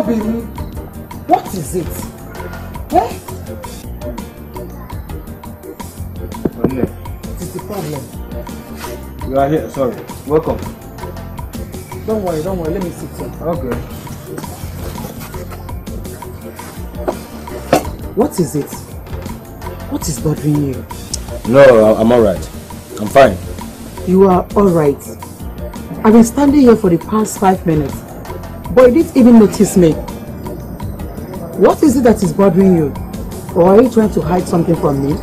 Obi what is it? Eh? Nne, What is the problem? you are here. Sorry. Welcome. Don't worry, don't worry. Let me sit here. Okay. What is it? What is bothering you? No, I'm alright. I'm fine. You are alright. I've been standing here for the past five minutes, but you didn't even notice me. What is it that is bothering you? Or are you trying to hide something from me?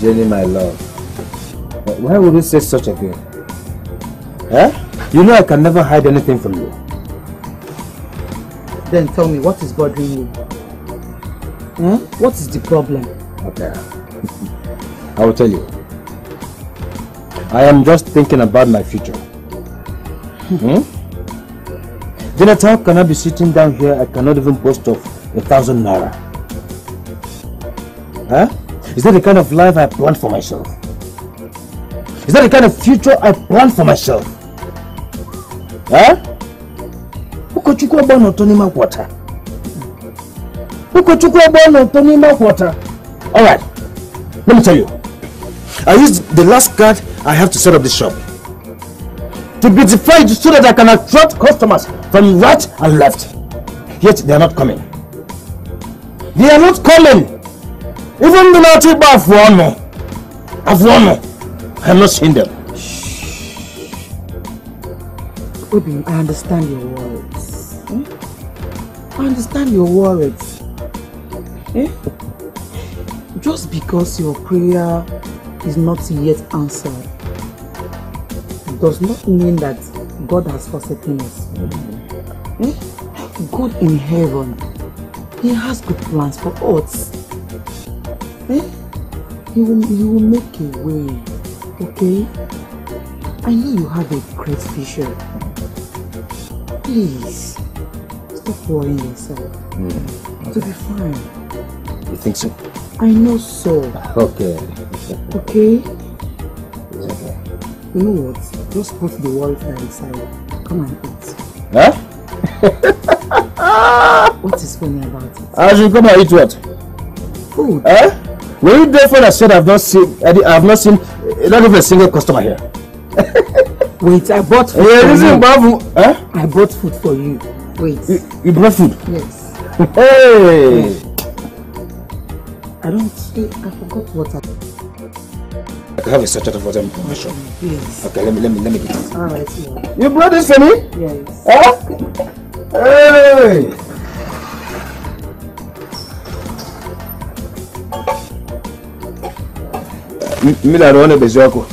Jenny, my love. Why would you say such a thing? Eh? You know I can never hide anything from you. Then tell me, what is bothering you? Huh? What is the problem? Okay. I will tell you. I am just thinking about my future. hmm? Janet, how can I be sitting down here? I cannot even post off a thousand naira. Huh? Is that the kind of life I plan for myself? Is that the kind of future I plan for myself? Huh? Ụkọchukwu ọgbọ n'ụtọ n'ime akwọta. Ụkọchukwu ọgbọ n'ụtọ n'ime akwọta. Alright, let me tell you. I used the last card I have to set up this shop. To beautify it so that I can attract customers from right and left. Yet they are not coming. They are not coming. Even the bar for honor. I've won. I have not seen them. Obi, I understand your words. Hmm? I understand your words. Eh? Just because your prayer is not yet answered does not mean that God has forsaken us. Eh? God in heaven, He has good plans for us. Eh? He will, he will make a way. Okay? I know you have a great vision. Please, stop worrying yourself. To be fine. You think so? I know so. Okay. Okay? You know what? Just put the worry to the. Come and eat. Huh? What is funny about it? I should come and eat what? Food. Eh? Were you there for I said I've not seen I I've not seen uh, not even a single customer here? Wait, I bought food Eh, this is. Babu. Eh? I bought food for you. Wait. You, you brought food. Yes. Hey! I don't. I forgot what I. I can have a water in my shop. Yes. Okay, let me let me let me get it. All right. Yeah. You brought this for me? Yes. Huh? Hey! M- Mimi na roho bezi wako.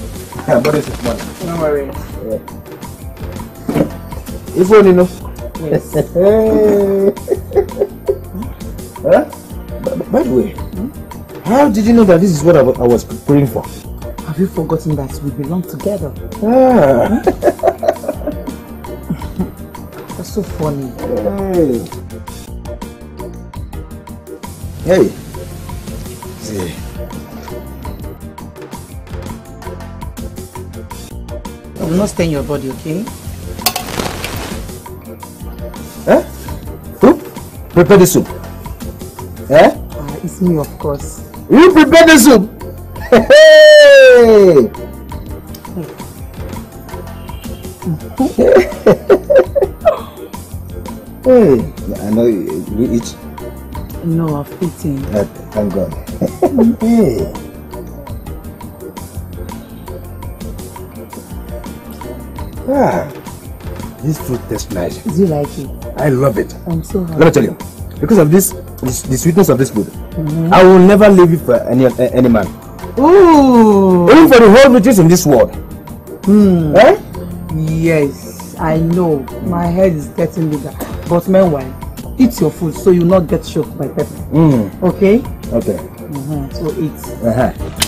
I bought it this morning. No worry. Ifo ni no. Yes. Hey. huh? By, the way, hmm? how did you know that this is what I, I was praying for? Have you forgotten that we belong together? Ah. That's so funny. Hey. Hey. See. I will not stain your body, okay? Eh? Soup? Prepare the soup. Eh? Ah, it's me, of course. You prepare the soup. Hey! hey, I know you, you eat. No, I've eaten. Uh, thank God. hey. Ah, this food tastes nice. Do you like it? I love it. I'm so happy. Let me tell you, because of this, this the sweetness of this food, I will never leave it for any any man. Ooh! Even for the whole riches in this world. Hmm. Eh? Yes, I know. My head is getting bigger. But meanwhile, eat your food so you not get choked by pepper. Mm. Okay? Okay. Mhm, So eat. Uh-huh.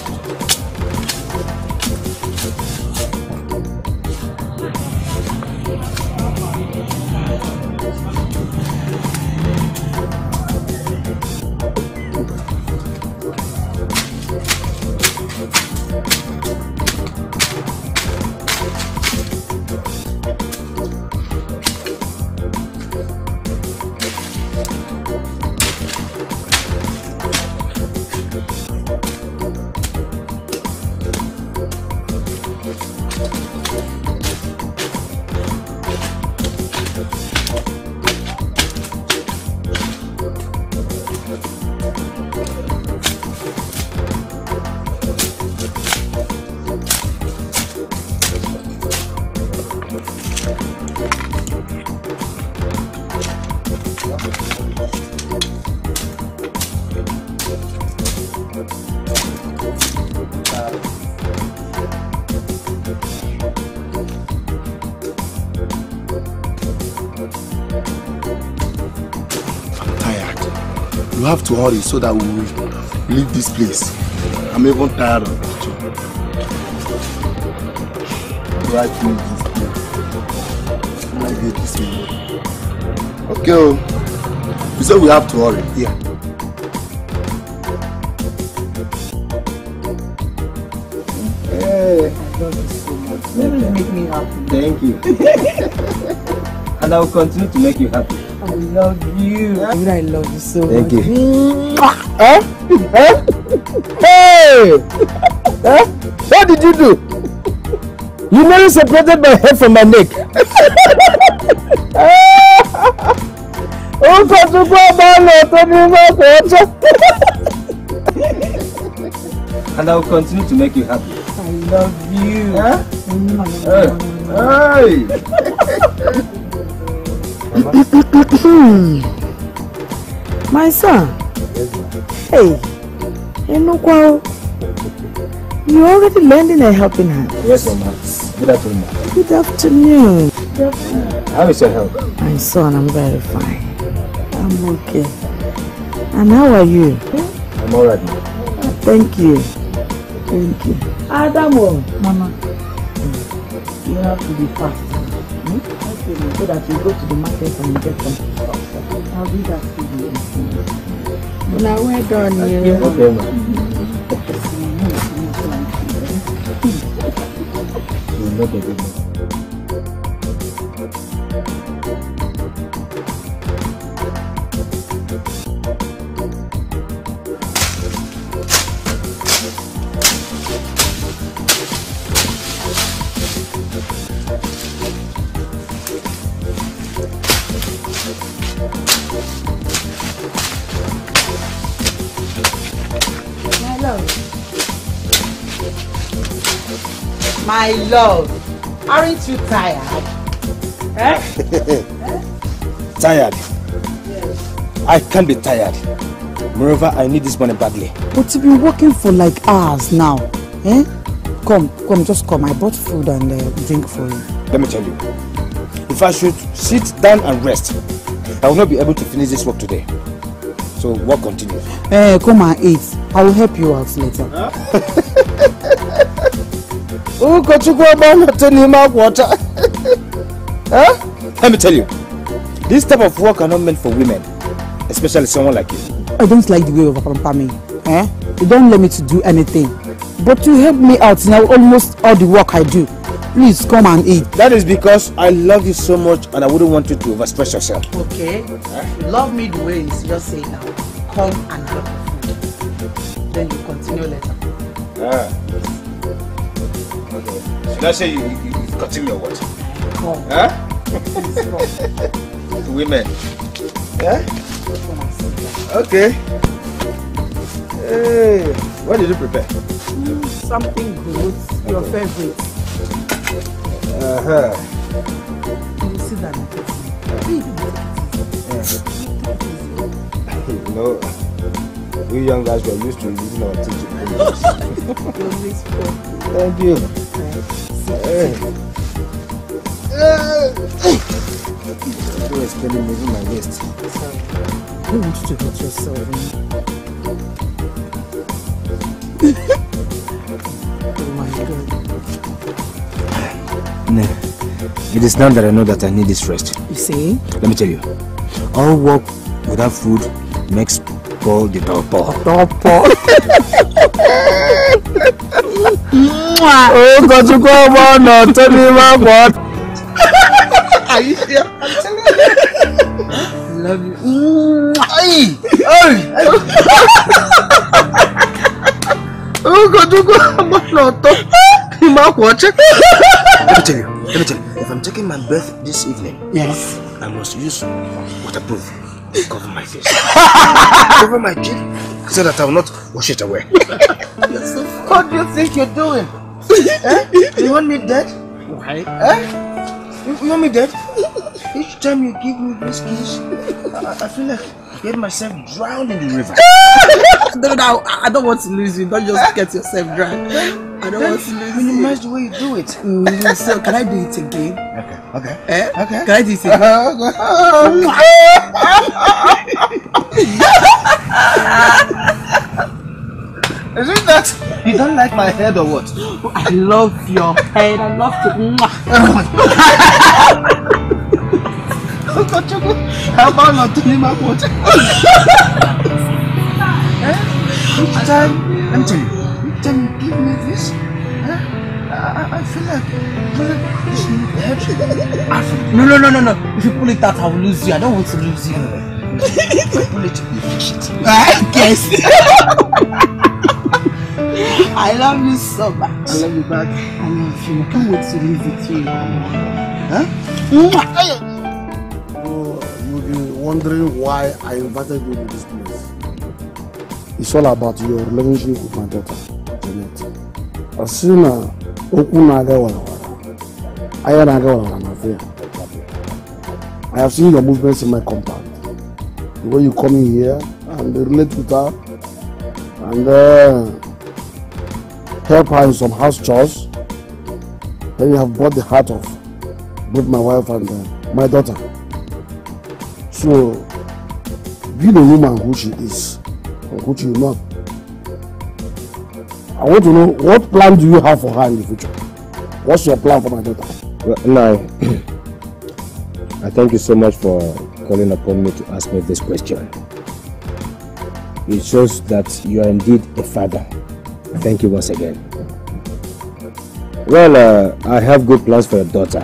Have to hurry so that we will leave this place. I'm even tired of it. Right, leave this place. I hate this man. Okay, oh. You said we have to hurry. Yeah. Hey. I love you so much. Always make me happy. Thank you. and I will continue to make you happy. I love you. I I love you so Thank much. Huh? Hey! Huh? What did you do? You nearly separated my head from my neck. Ó kọ́ tún kọ́ bá lọ tó ní mọ́tò ọjọ́. And I will continue to make you happy. I love you. Huh? Mm. Hey! My son. Hey, Enukwa, you already lending a helping hand. Yes, Mama. Good afternoon, ma. Good afternoon. How is your health? My son, I'm very fine. I'm okay. And how are you? I'm alright, ma. Thank you. Thank you. Adamo, Mama, you have to be fast. Hmm? So that you go to the market and get some stuff. I'll do that for you. Now, we're done, you. Okay, My love. Aren't you tired? Eh? Tired? I can't be tired. Moreover, I need this money badly. But you've been working for like hours now. Eh? Come, come, just come. I bought food and uh, drink for you. Let me tell you. If I should sit down and rest, I will not be able to finish this work today. So work continues. Eh, come and eat. I will help you out later. Ụkọchukwu ọgba ọnọtọ n'ime akwa ọcha. Huh? Let me tell you, this type of work are not meant for women, especially someone like you. I don't like the way of pamper me. Eh? You don't let me to do anything. But you help me out now almost all the work I do. Please come and eat. That is because I love you so much and I wouldn't want you to overstress yourself. Okay. You love me the way it's just say now. Come and have the food. Then you continue later. Ah. Okay. Should I say you, you, you continue or what? Come. Huh? Women. Yeah? Come and sit down. Okay. Hey, what did you prepare? Mm, something good. Your favorite. Uh-huh. You will sit down and take it. Baby, take it easy. You know, we young guys were used to using our teaching. You're always fun. Thank you. Hey. Do explaining moving my waist. I want you to hurt yourself. oh my god. No. It is now that I know that I need this rest. You see? Let me tell you. All work without food makes aku ditopo topo. Ụkọchukwu ọgbọ nọtụ n'ime Aisyah. Love you. Aiy, Ay! Ụkọchukwu ọgbọ nọtụ n'ime akwa ọcha Let me tell you, let me tell you, if I'm taking my bath this evening, yes, I must use waterproof. To cover my face. cover my cheek so that I will not wash it away. what do you think you're doing? eh? You want me dead? Why? Eh? You want me, dead? Each time you give me this kiss, I, I feel like getting myself drowned in the river. no, no, I don't want to lose you. Don't just get yourself drowned. I don't want to lose you. Minimize the way you do it. Mm, so can I do it again? Okay, okay. Eh? Okay. Can I do it again? Is it that you don't like my head or what? I love your head. I love to. How about not to my water? eh? Each time, let me tell you, each time you give me this, eh? I, I, feel like, I feel. No, no, no, no, no. If you pull it out, I will lose you. I don't want to lose you. I pull it, you fix it. I guess. I love you so much. I love you back. I love you. I can't wait to live with you. Huh? Wondering why I invited you to this place. It's all about your relationship with my daughter, Janet. Asina okwu na-aga warawara. Anya na-aga warawara. I have seen your movements in my compound. The way you come in here and relate with her and uh, help her in some house chores. Then you have brought the heart of both my wife and uh, my daughter. So, being a woman who she is, and who she is not, I want to know what plan do you have for her in the future? What's your plan for my daughter? Well, now, I thank you so much for calling upon me to ask me this question. It shows that you are indeed a father. Thank you once again. Well, uh, I have good plans for your daughter.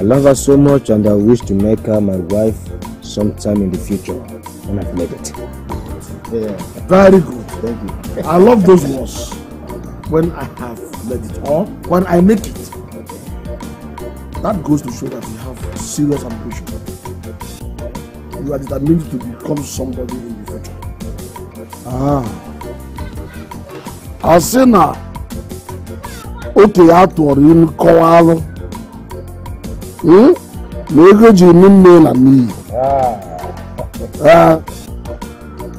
I love her so much and I wish to make her my wife sometime in the future when I've made it. Yeah. Very good. Thank you. I love those words. When I have made it or when I make it. That goes to show that you have serious ambition. You are determined to become somebody in the future. Ah. Asị na okenye a tụọrọ ilu kọwalụ hmm? Na ego ji eme nne na n'iyi.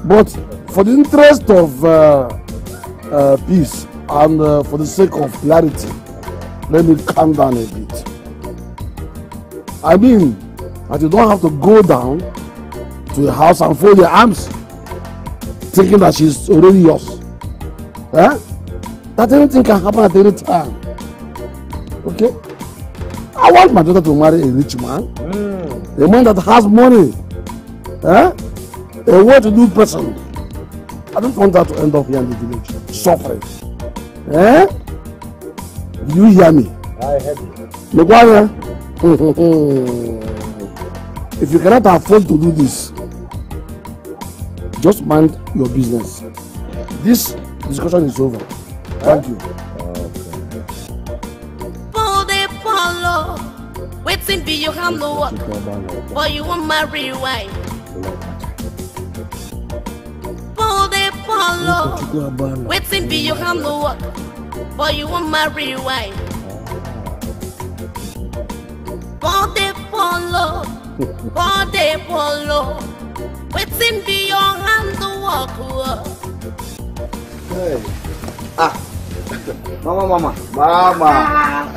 But for the interest of uh, uh, peace and uh, for the sake of clarity, let me calm down a bit. I mean, that you don't have to go down to your house and fold your arms, thinking that she's already yours. Eh? That anything can happen at any time. Okay? I want my daughter to marry a rich man, a man that has money, eh? a well-to-do person. I don't want her to end up here in the village suffering. Eh? Do you hear me? I have you. If you cannot afford to do this, just mind your business. This discussion is over. Thank you. Nothing be your hand no work, but you want my real wife? Pull the follow. Waiting be your hand no work, but you want my real wife? Pull the follow. Pull the follow. Waiting be your hand no work. Hey. Ah. mama mama mama. Ah.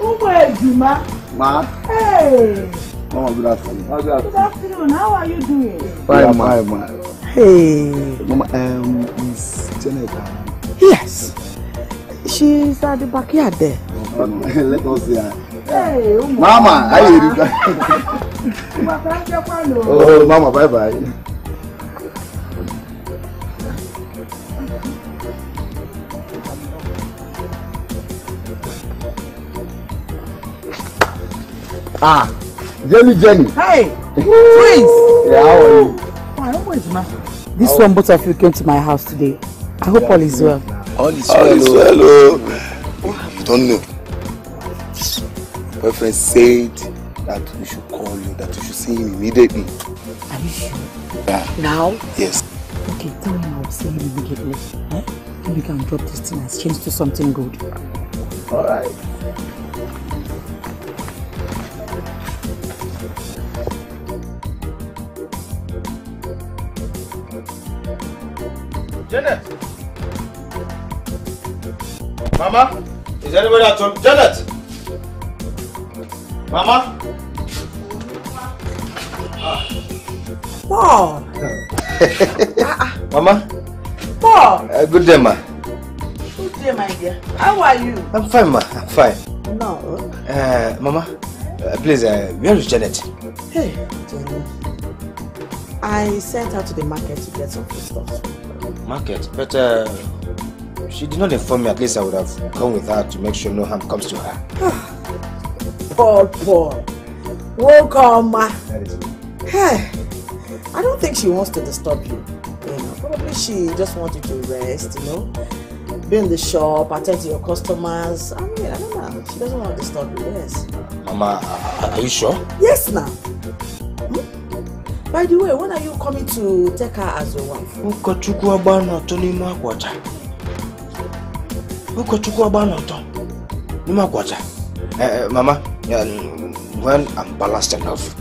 Ó mọ ẹ̀jù. Ma. Hey, Mama, good afternoon. Oh, good good afternoon. How are you doing? Fine, ma. Fine, ma. Hey. Mama, um, is Janet around? Yes. She's at the backyard there. Let us see her. Hey, ụmụ Mama, how you doing? Na Oh, mama, bye Ah, Jenny, Jenny. Hey, Prince. Yeah, how are you? Fine, ụmụ ejima. This one, both of you came to my house today. I hope all is well. All is well. oh. You don't know. Boyfriend said that we should call you, that you should see him immediately. Are you sure? Yeah. Now? Yes. Okay, tell him I'll see him immediately. Eh? Maybe we can drop this thing and change to something good. All right. Janet. Mama, is anybody at home? Janet. Mama. Paul. Mama. Paul. Uh, good day, ma. Good day, my dear. How are you? I'm fine, ma. I'm fine. No. Uh, Mama, uh, please, uh, where is Janet? Hey, Jenny. I sent her to the market to get some foodstuffs. Market, but uh, she did not inform me. At least I would have gone with her to make sure no harm comes to her. Paul, Paul. Welcome, ma. Hey, I don't think she wants to disturb you. You know, probably she just wants you to rest, you know. Be in the shop, attend to your customers. I mean, I don't know. She doesn't want to disturb you, yes. Mama, are you sure? Yes, now. By the way, when are you coming to take her as your wife? Ụkọchukwu agba n'ọtọ n'ime akwa ọcha. Ụkọchukwu agba n'ọtọ n'ime akwa ọcha. Eh, eh, Mama, yeah, when I'm balanced enough,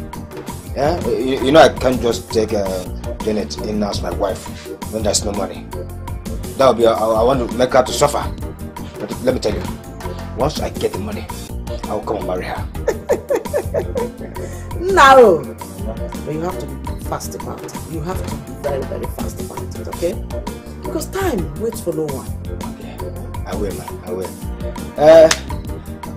yeah, you, you know I can't just take uh, Janet in as my wife when there's no money. That would be, I, I want to make her to suffer. But let me tell you, once I get the money, I will come and marry her. No. But you have to be fast about it. You have to be very, very fast about it, okay? Because time waits for no one. Okay, I will, man. I will. Uh,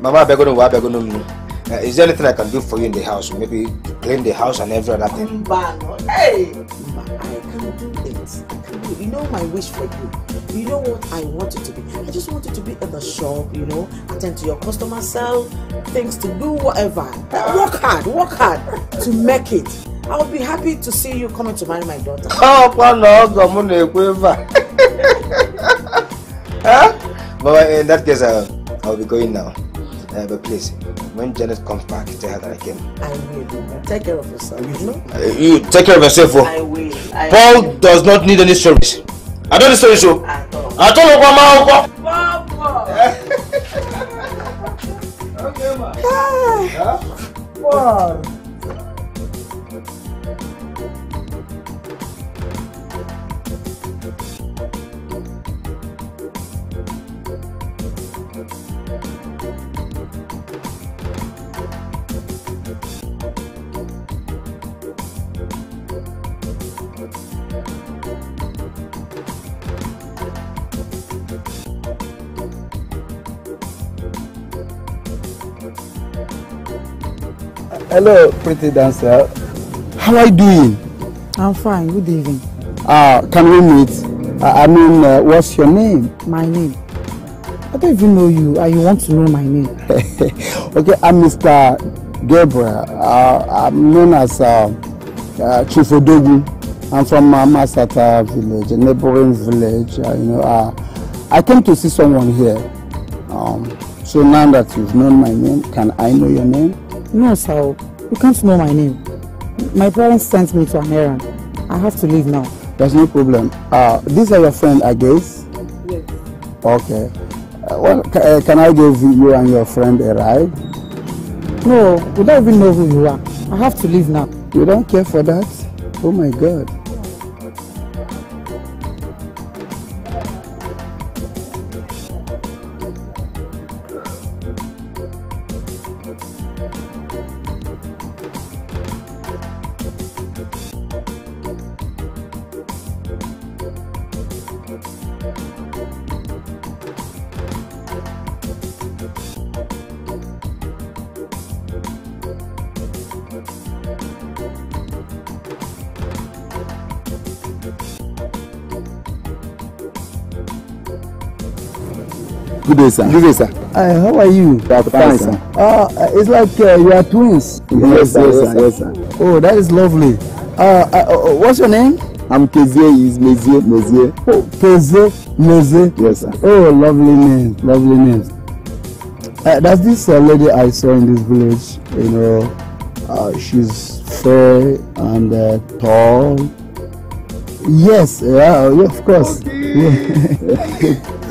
Mama, I beg you, I beg you, uh, is there anything I can do for you in the house? Maybe clean the house and every other thing. Mba, no. Hey! Mba, I can do it. I can do it. You know my wish for you. You know what I want it to be. I just want it to be in the shop, you know, attend to your customer, sell things to do whatever. Work hard, work hard to make it. I'll be happy to see you coming to marry my daughter. Oh, no, ọgọ m na-ekwu ebe a. Huh? Mama, in that case, uh, I'll be going now. Uh, but please, when Janet comes back, tell her that I came. I will. Take care of yourself, you know? Uh, you take care of yourself. Oh. I will. I Paul will. does not need any stories. I don't say so. Atolokwa ma okwa. Wow. Hello, pretty dancer. How are you doing? I'm fine. Good evening. Uh, can we meet? Uh, I mean, uh, what's your name? My name. I don't even know you, and you want to know my name. okay, I'm Mr. Gabriel. Uh, I'm known as uh, uh, Chief. I'm from uh, Masata village, a neighboring village. Uh, you know, uh, I came to see someone here. Um, so now that you've known my name, can I know your name? No, sir. You can't know my name. My parents sent me to an errand. I have to leave now. There's no problem. Uh, these are your friends, I guess? Yes. Okay. Uh, well, uh, can I give you and your friend a ride? No, we don't even know who you are. I have to leave now. You don't care for that? Oh my God. Day, sir. Good day, sir. Uh, how are you? I'm fine, sir. Uh, uh, it's like uh, you are twins. Yes, sir, yes, sir, yes, sir. Oh, that is lovely. Uh, uh, uh, what's your name? I'm Kezie, is Mezie, Mezie. Oh, Keze Meze. Yes, sir. Oh, lovely name, lovely name. Uh, there's this uh, lady I saw in this village. You know, uh, she's fair and uh, tall. Yes, yeah, yeah, of course. Yeah.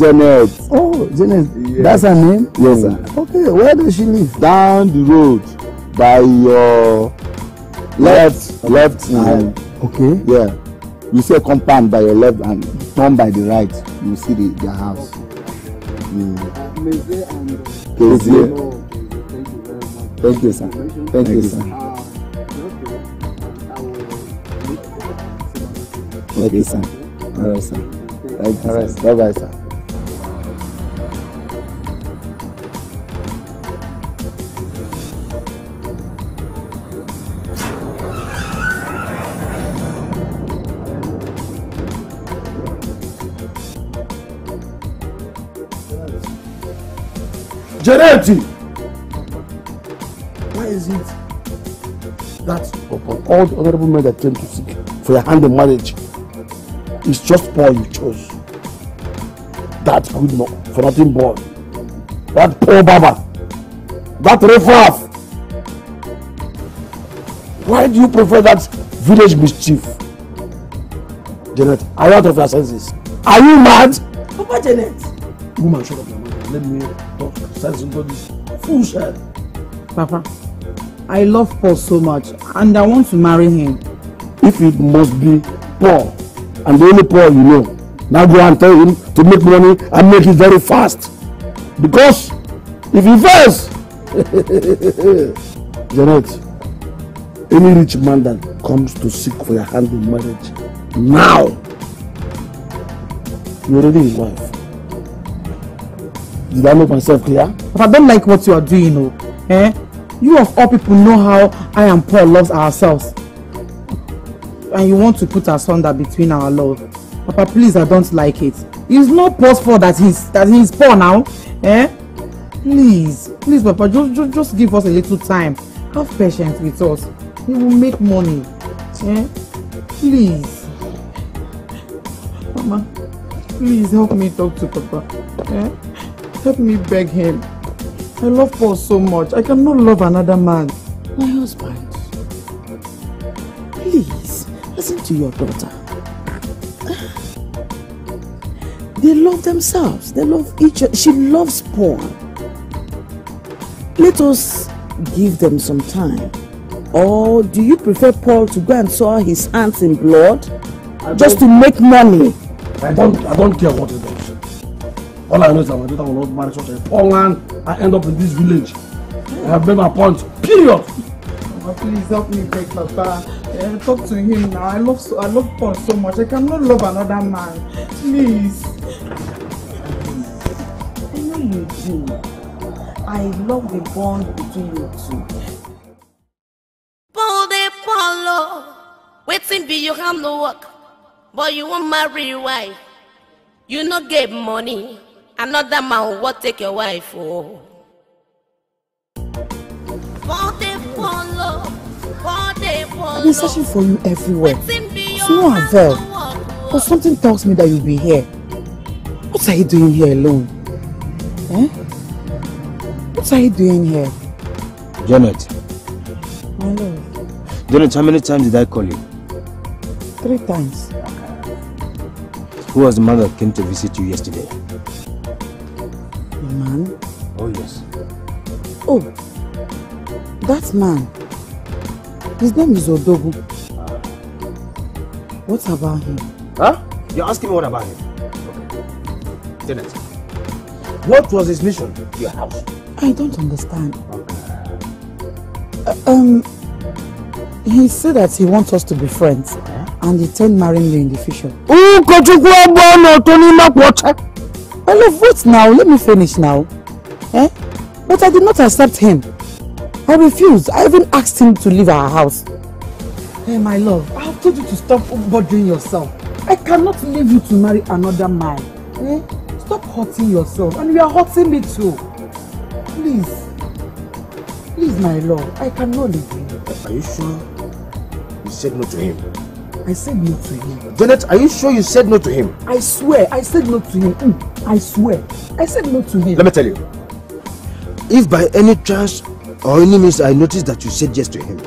Janet. Oh, Janet, Yes. that's her name? Yes, sir. Okay, where does she live? Down the road by your left, left hand. Okay. Yeah. you see a compound by your left and turn by the right you see the their house. Mm. Thank you, sir. Thank you, sir. Okay, sir. All right, sir. Thank you, sir. Bye bye, sir. Janeti! Why is it that upon all the honorable men that came to seek for your hand in marriage, it's just Paul you chose? That good no, for nothing boy. That poor Baba. That riffraff. Why do you prefer that village mischief? Janet, are you out of your senses? Are you mad? Papa Janet. Woman, shut up your mouth. Let me talk sense into this fool's head. Papa, I love Paul so much and I want to marry him. If it must be Paul, and the only Paul you know, now go and tell him to make money and make it very fast. Because if he fails, Janet, any rich man that comes to seek for your hand in marriage, now, you're already his wife. Did I make myself clear? But I don't like what you are doing, oh. Eh? You of all people know how I and Paul loves ourselves. And you want to put asunder between our love. Papa, please, I don't like it. It's not fault that he's that he's poor now. Eh? Please, please, Papa, just, just, just give us a little time. Have patience with us. We will make money. Eh? Please. Mama, please help me talk to Papa. Eh? Help me beg him. I love Paul so much. I cannot love another man. My husband. Please, listen to your daughter. They love themselves. They love each other. She loves Paul. Let us give them some time. Or do you prefer Paul to go and soil his hands in blood just to make money? I don't, I don't care what it does. All I know is that my daughter will not marry such a poor man and end up in this village. I have made my point. Period. Papa, please help me beg Papa. Eh, talk to him now. I love so, I love Paul so much. I cannot love another man. Please. I know you do. I love the bond between you two. Paul de Paulo, waiting be you have no work, but you won't marry wife. You no get money, another man will take your wife. Oh. Paul de Paulo, Paul de Paulo. I've been searching for you everywhere. Waiting be To no avail. But something tells me that you'll be here. What are you doing here alone? Eh? What are you doing here? Janet, My love. Janet, how many times did I call you? Three times. Who was the man that came to visit you yesterday? The man? Oh, yes. Oh, that man. His name is Odogu. What about him? Huh? You're asking me what about him? Okay. Janet, What was his mission to your house? I don't understand. Uh, um, he said that he wants us to be friends and he intend marrying you in the future. Ụkọchukwu abụọ na ọtọ n'ime akwa love what now? Let me finish now. Eh? But I did not accept him. I refused. I even asked him to leave our house. Hey, my love, I have told you to stop bothering yourself. I cannot leave you to marry another man. Eh? Stop hurting yourself. And you are hurting me too. Please. Please, my love, I cannot leave you. are you sure you said no to him? I said no to him. Janet, are you sure you said no to him? I swear, I said no to him. Mm, I swear. I said no to him. Let me tell you. If by any chance or any means I notice that you said yes to him,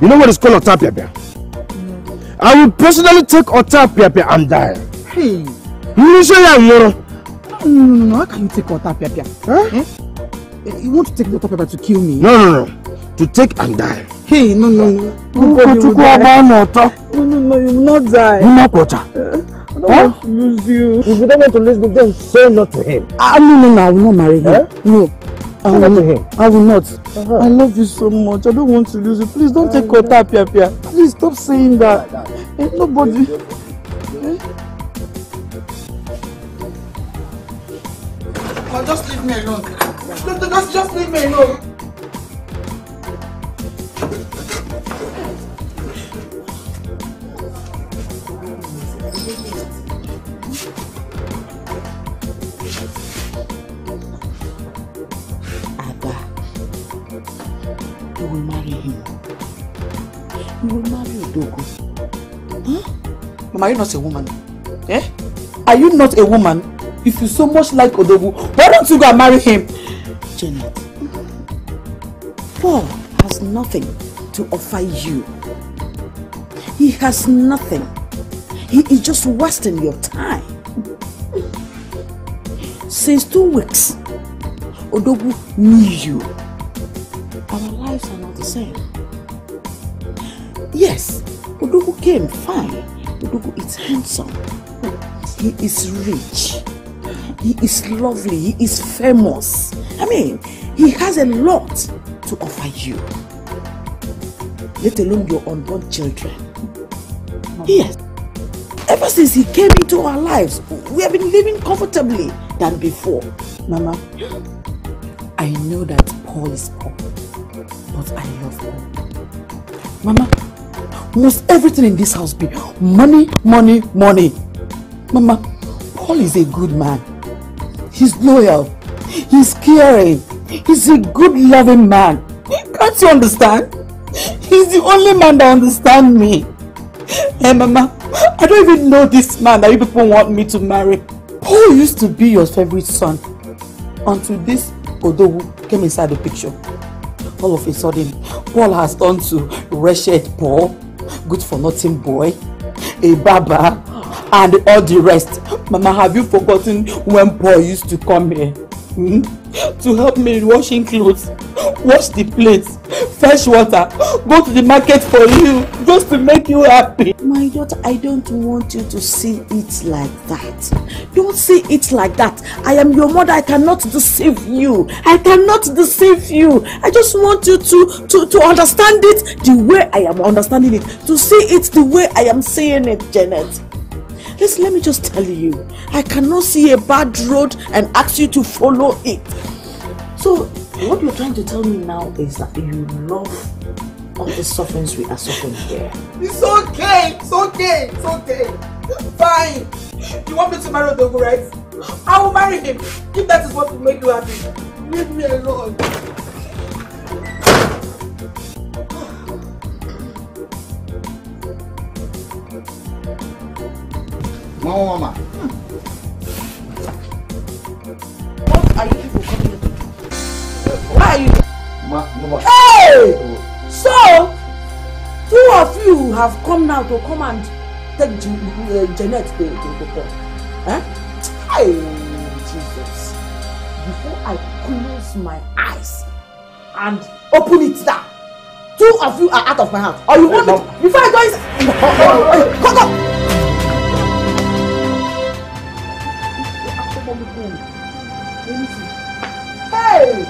you know what is called Otapiapia? I will personally take Otapiapia and die. Hey. You say I'm No, no, no, no. How can you take water, Pia Pia? Huh? Eh? You want to take the paper to kill me? No, no, no. To take and die. Hey, no, no, no. Nobody will Chukwu ọgbọ die. n'ụtọ. No, no, no, you will not die. Nne kwọcha. I don't want to lose you. If you don't want to listen, then say no to him. Ah, no, no, no, I will not marry him. Eh? No. I will no to not. him. I will not. Uh-huh. I love you so much. I don't want to lose you. Please don't take Kota Pia Pia. Please stop saying that. Eh, nobody. Eh? Oh, just leave me alone. Just, just leave me alone. Mama, are you not a woman? Eh? Are you not a woman? If you so much like Odogu, why don't you go and marry him? Janet, Paul has nothing to offer you. He has nothing. He is just wasting your time. Since two weeks, Odogu knew you. Our lives are not the same. Yes, Odogu came fine. Odogu is handsome. He is rich. He is lovely. He is famous. I mean, he has a lot to offer you. Let alone your unborn children. Yes. Ever since he came into our lives, we have been living comfortably than before. Mama, I know that Paul is poor, but I love Paul. Mama, must everything in this house be money, money, money? Mama, Paul is a good man. He's loyal. He's caring. He's a good loving man. Can't you understand? He's the only man that understands me. Hey Mama, I don't even know this man that you people want me to marry. Paul used to be your favorite son until this Odogu came inside the picture. All of a sudden, Paul has turned to wretched Paul, good for nothing boy, a barber, and all the rest. Mama, have you forgotten when Paul used to come here? hmm, To help me in washing clothes, wash the plates, fetch water, go to the market for you, just to make you happy. My daughter, I don't want you to see it like that. Don't see it like that. I am your mother. I cannot deceive you. I cannot deceive you. I just want you to, to, to understand it the way I am understanding it. To see it the way I am seeing it, Janet. Listen, let me just tell you. I cannot see a bad road and ask you to follow it. So, what you're trying to tell me now is that you love all the sufferings we are suffering here. It's okay, it's okay, it's okay. Fine. You want me to marry Odogu, right? I will marry him. If that is what will make you happy. Leave me alone. Mama, mama. What are you people coming to do? Why are you Ma, mama. Hey! So, two of you have come now to come and take J- uh, Janet to, to, to court. Eh? Hey, Jesus. Before I close my eyes and open it down, two of you are out of my house. Or you want me to, before I go inside, come on. Hey!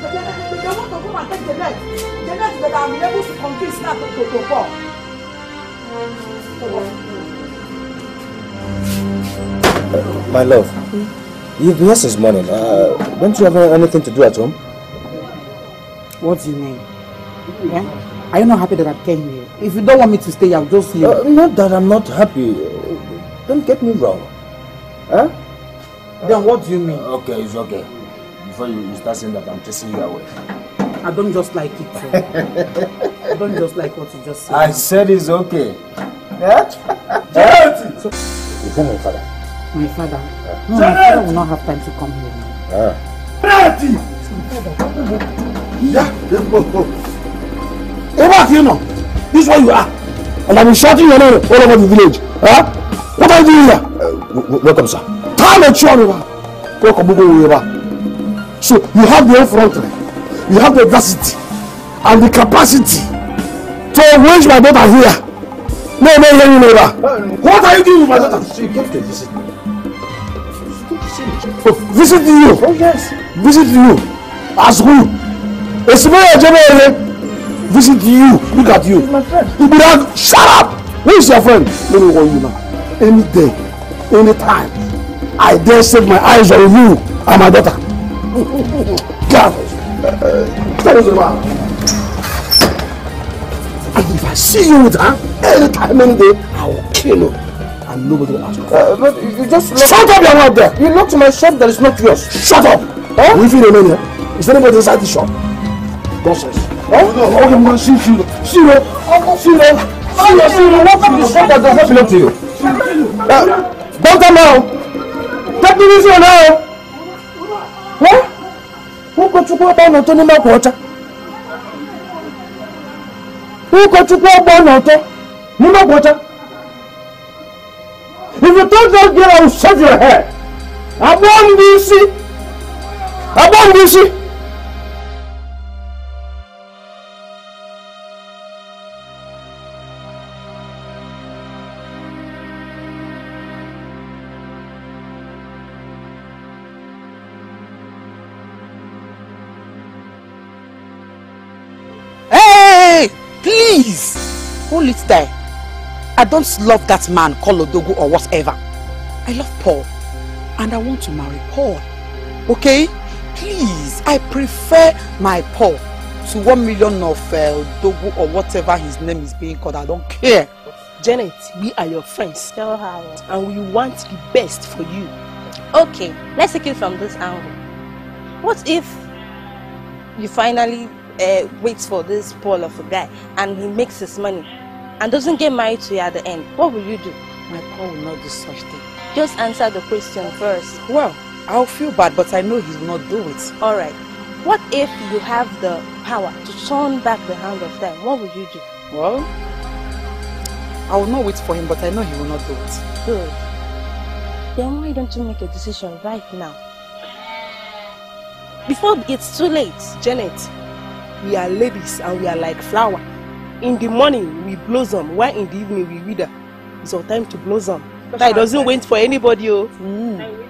They, they, they, they want to come and take Janet. Janet that I'm able to convince now to, to, to fall. My love, you've been here since morning. Uh, don't you have anything to do at home? What do you mean? Yeah? Are you not happy that I came here? If you don't want me to stay, I'll just leave. Uh, not that I'm not happy. Don't get me wrong. Huh? then what do you mean? Okay, it's okay. Before you, you start saying that I'm chasing you away. I don't just like it. I don't just like what you just said. I said it's okay. Yeah? So, Is that my father? my father. No, my father will not have time to come here now. Ah. Hey, back here now. This is where you are. And I've been shouting your name all over the village. Huh? What are you doing here? Uh, welcome, sir. Time and show over. Welcome, Bubu. So you have the effrontery, you have the audacity and the capacity to arrange my daughter here. No, no, no, no, no. What are you doing with my daughter? She to visit me. Oh, visit you. Oh, yes. Visit you. As who? Esimeyo Ejebere. Visit you. Look at you. My friend. You be like, shut up. Who is your friend? Let me warn you now. Any day, any time, I dare set my eyes on you and my daughter. God. Tell us about. And if I see you with her, any time, any day, I will kill you. And nobody will ask you. Uh, but you just locked, Shut up, you're not there. you locked my shop that is not yours. Shut up! Huh? We feel a minute. Is anybody inside the shop? Nonsense. Oh, no. Okay, I'm going to shoot you. Shoot you. Shoot you. Shoot you. Shoot you. What The shop that does not belong to you. Uh, don't come now. Take me easy now. Ụkọchukwu ọgba n'ọtọ n'ime akwa ọcha. Ụkọchukwu ọgba n'ọtọ n'ime akwa ọcha. If you touch that girl, I will shave your hair. Agbọ ndị isi. Agbọ ndị isi. Hold it there. I don't love that man called Odogu or whatever. I love Paul, and I want to marry Paul. Okay, please, I prefer my Paul to one million of uh, Odogu or whatever his name is being called. I don't care. Janet, we are your friends Tell her. and we want the best for you. Okay, let's take it from this angle. What if you finally uh, wait for this Paul of a guy and he makes his money and doesn't get married to you at the end? What will you do? My Paul will not do such thing. Just answer the question first. Well, I'll feel bad, but I know he will not do it. All right. What if you have the power to turn back the hand of time? What will you do? Well, I will not wait for him, but I know he will not do it. Good. Then why don't you make a decision right now? Before it's too late. Janet, we are ladies and we are like flower. In the morning we blossom, while in the evening we wither. It's our time to blossom. That doesn't wait for anybody. Oh. Mm.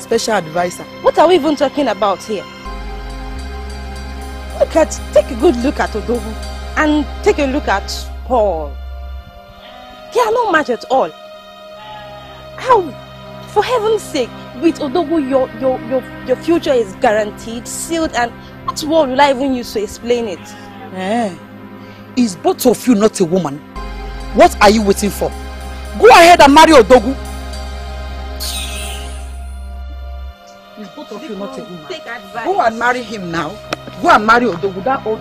Special advisor. What are we even talking about here? Look at, take a good look at Odogu and take a look at Paul. They are not match at all. How, for heaven's sake, with Odogu, your, your, your, your future is guaranteed, sealed, and what word will I even use to explain it? Eh, is both of you not a woman? What are you waiting for? Go ahead and marry Odogu. Is both of you not a woman? Take advice. Go and marry him now. Go and marry Odogu, that old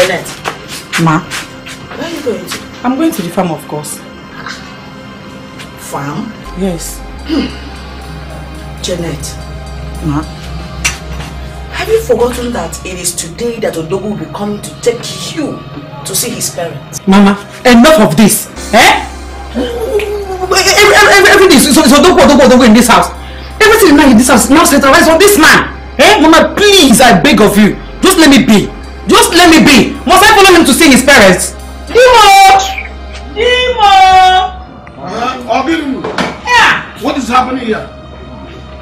Janet, Ma, where are you going to? I'm going to the farm, of course. Farm? Yes. Janet, Ma. have you forgotten that it is today that Odogu will be coming to take you to see his parents? Mama, enough of this. Eh? Every, every, everything is Odogu, Odogu, Odogu in this house. Everything now in this house now centralized on this man. Eh? Mama, please, I beg of you. Just let me be. Just let me be. Must I follow him to see his parents? Dimo! Dimo! Ogin, Yeah! what is happening here?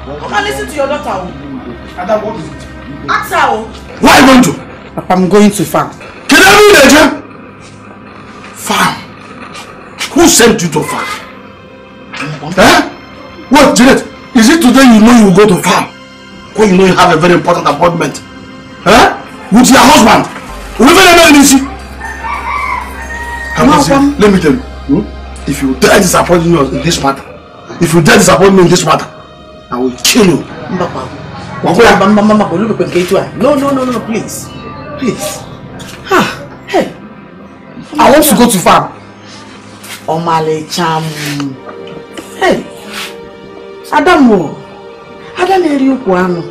Come and listen to your daughter. Ada, what is it? Ask her. Where are you going to? Papa, I'm going to farm. Can I read it? Farm. Who sent you to farm? Eh? What, Janet? Is it today you know you will go to farm? When you know you have a very important appointment? Eh? With your husband? We very very easy. Let me tell you. Hmm? If you dare disappoint me in this matter, if you dare disappoint me in this matter, I will kill you. Mbakwa. Wabula. Mama, mama, mama, look at Ketua. No, no, no, no, please. Please. Ah, hey. I want to go to farm. Omale cham. Hey. Adamu. Ada na-eri ukwu anụ.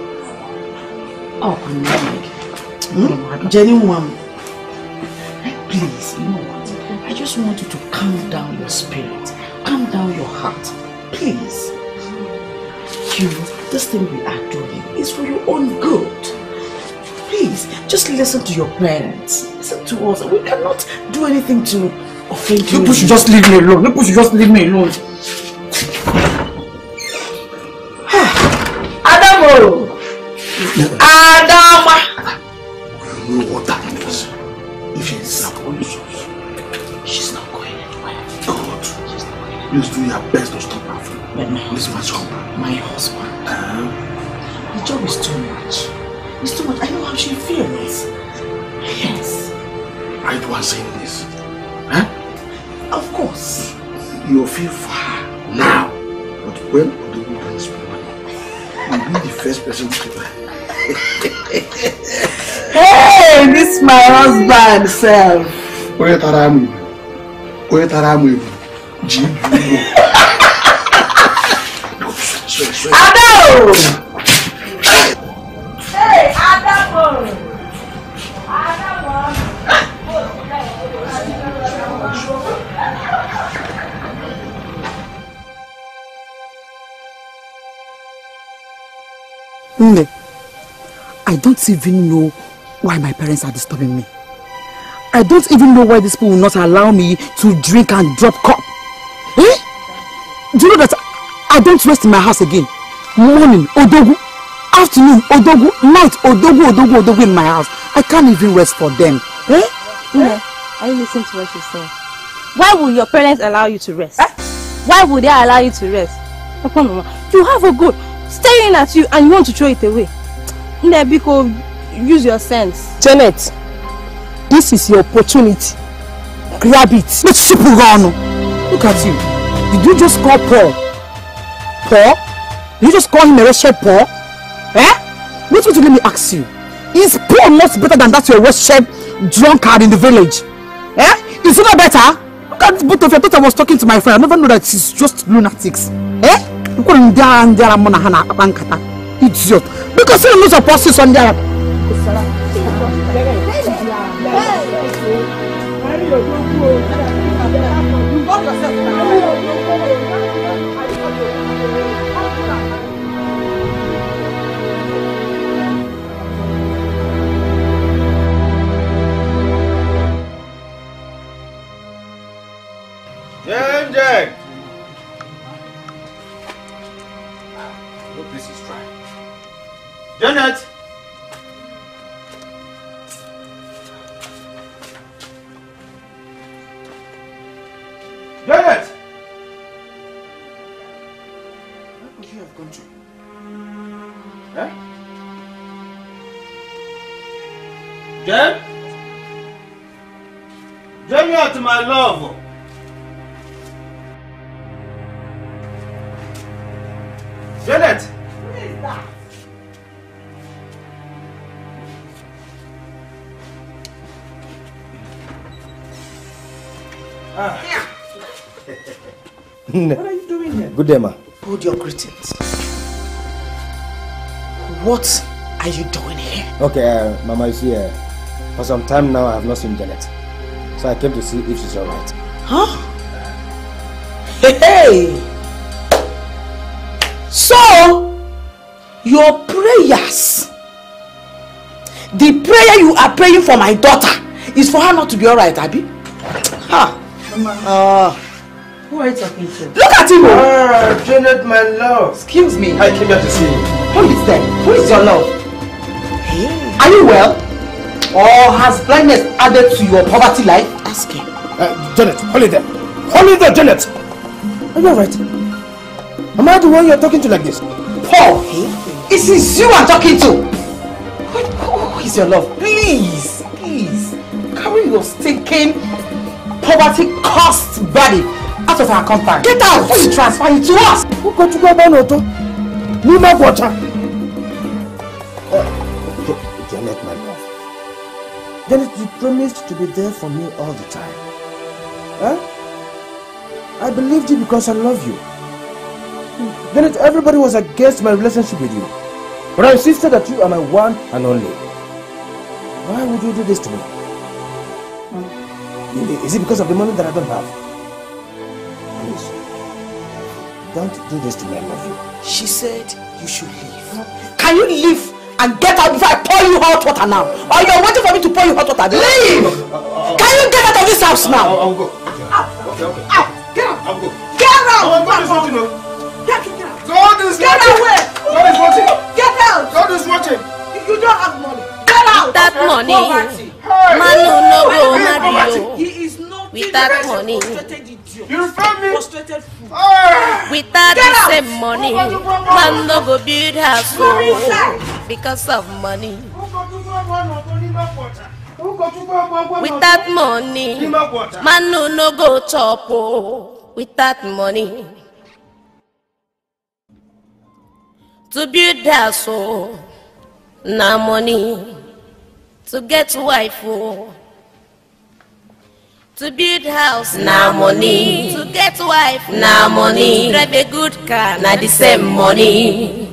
Ọ kwa nne gị. Hmm? Jenny Wam, please, you know what? I just want you to calm down your spirit, calm down your heart, please. You, this thing we are doing is for your own good. Please, just listen to your parents. Listen to us. We cannot do anything to offend you. People should just leave me alone. People should just leave me alone. Adamo! Adama! Please do your best to stop her from But my this much my husband, the job is too much. It's too much. I know how she feels. Yes, Are you the one saying this? Huh? of course. You feel far now. But when Odogu brings money, you'll be the first person to Hey, this my husband, self. Onye tara amụ ibu. Onye tara ibu ibu. Adamo! Hey, Adamo! Nne, I don't even know why my parents are disturbing me. I don't even know why these people will not allow me to drink and drop cup. Eh? Do you know that I don't rest in my house again? Morning, Odogu. Afternoon, Odogu. Night, Odogu, Odogu, Odogu in my house. I can't even rest for them. Eh? Nne, are you listening to what she's saying? Why will your parents allow you to rest? Why would they allow you to rest? You have a goal staring at you and you want to throw it away. Nne, Biko, use your sense. Janet, this is your opportunity. Grab it. Let people run. Look at you. Did you just call Paul? Paul? Did you just call him a wretched Paul? Eh? Wait, wait, let me ask you. Is Paul not better than that your wretched drunkard in the village? Eh? Is he not better? Look at both of you. I thought I was talking to my friend. I never know that she's just lunatics. Eh? Idiot. Because he knows apostles on ndị agha. Janet! Janet! Where could you have gone to? Huh? Jen? Janet, my love! Janet! Who is that? What are you doing here? Good day, ma. Hold your greetings. What are you doing here? Okay, uh, Mama, you see, uh, for some time now I have not seen Janet. So I came to see if she's alright. Huh? Hey, hey! So, your prayers, the prayer you are praying for my daughter is for her not to be alright, Abby? Ha! Uh, Who are you talking to? look at him! oh. Ah, Janet, my love. Excuse me. I came here to see you. Who is that? Who is your love? Are you well? Or has blindness added to your poverty life? Ask him. Uh, Janet, hold it there. Hold it there, Janet! Are you alright? Am I the one you're talking to like this? Paul, it is you I'm talking to. Who, who is your love? Please, please, carry your stinking poverty-cursed body out of our compound. Get out! Or you transfer it to us. Who got to go about Noto? Nima Water. Janet, my love. Janet, you promised to be there for me all the time. Huh? I believed you because I love you. Janet, everybody was against my relationship with you. But I insisted that you are my one and only. Why would you do this to me? Hmm. Is it because of the money that I don't have? Please. Don't do this to me, I love you. She said you should leave. Can you leave and get out before I pour you hot water now? Or you're waiting for me to pour you hot water? Leave! Can you get out of this house now? I'll go. Okay, okay. Get out! I'll go. Get out! God is watching. oh. Get, out! God is Get watching. away! God is watching. Get out! God is watching. You don't have money. Get out! That money, Poverty. man no no go marry you. He is not With that money, idiot. You found me. Frustrated fool. with that Get out. same money, man no go build house because of money. With that money, man no no go chop oh, with that money. To build house oh, na money. To get wife oh. To build house na money. To get wife na money. Drive a good car na the same money.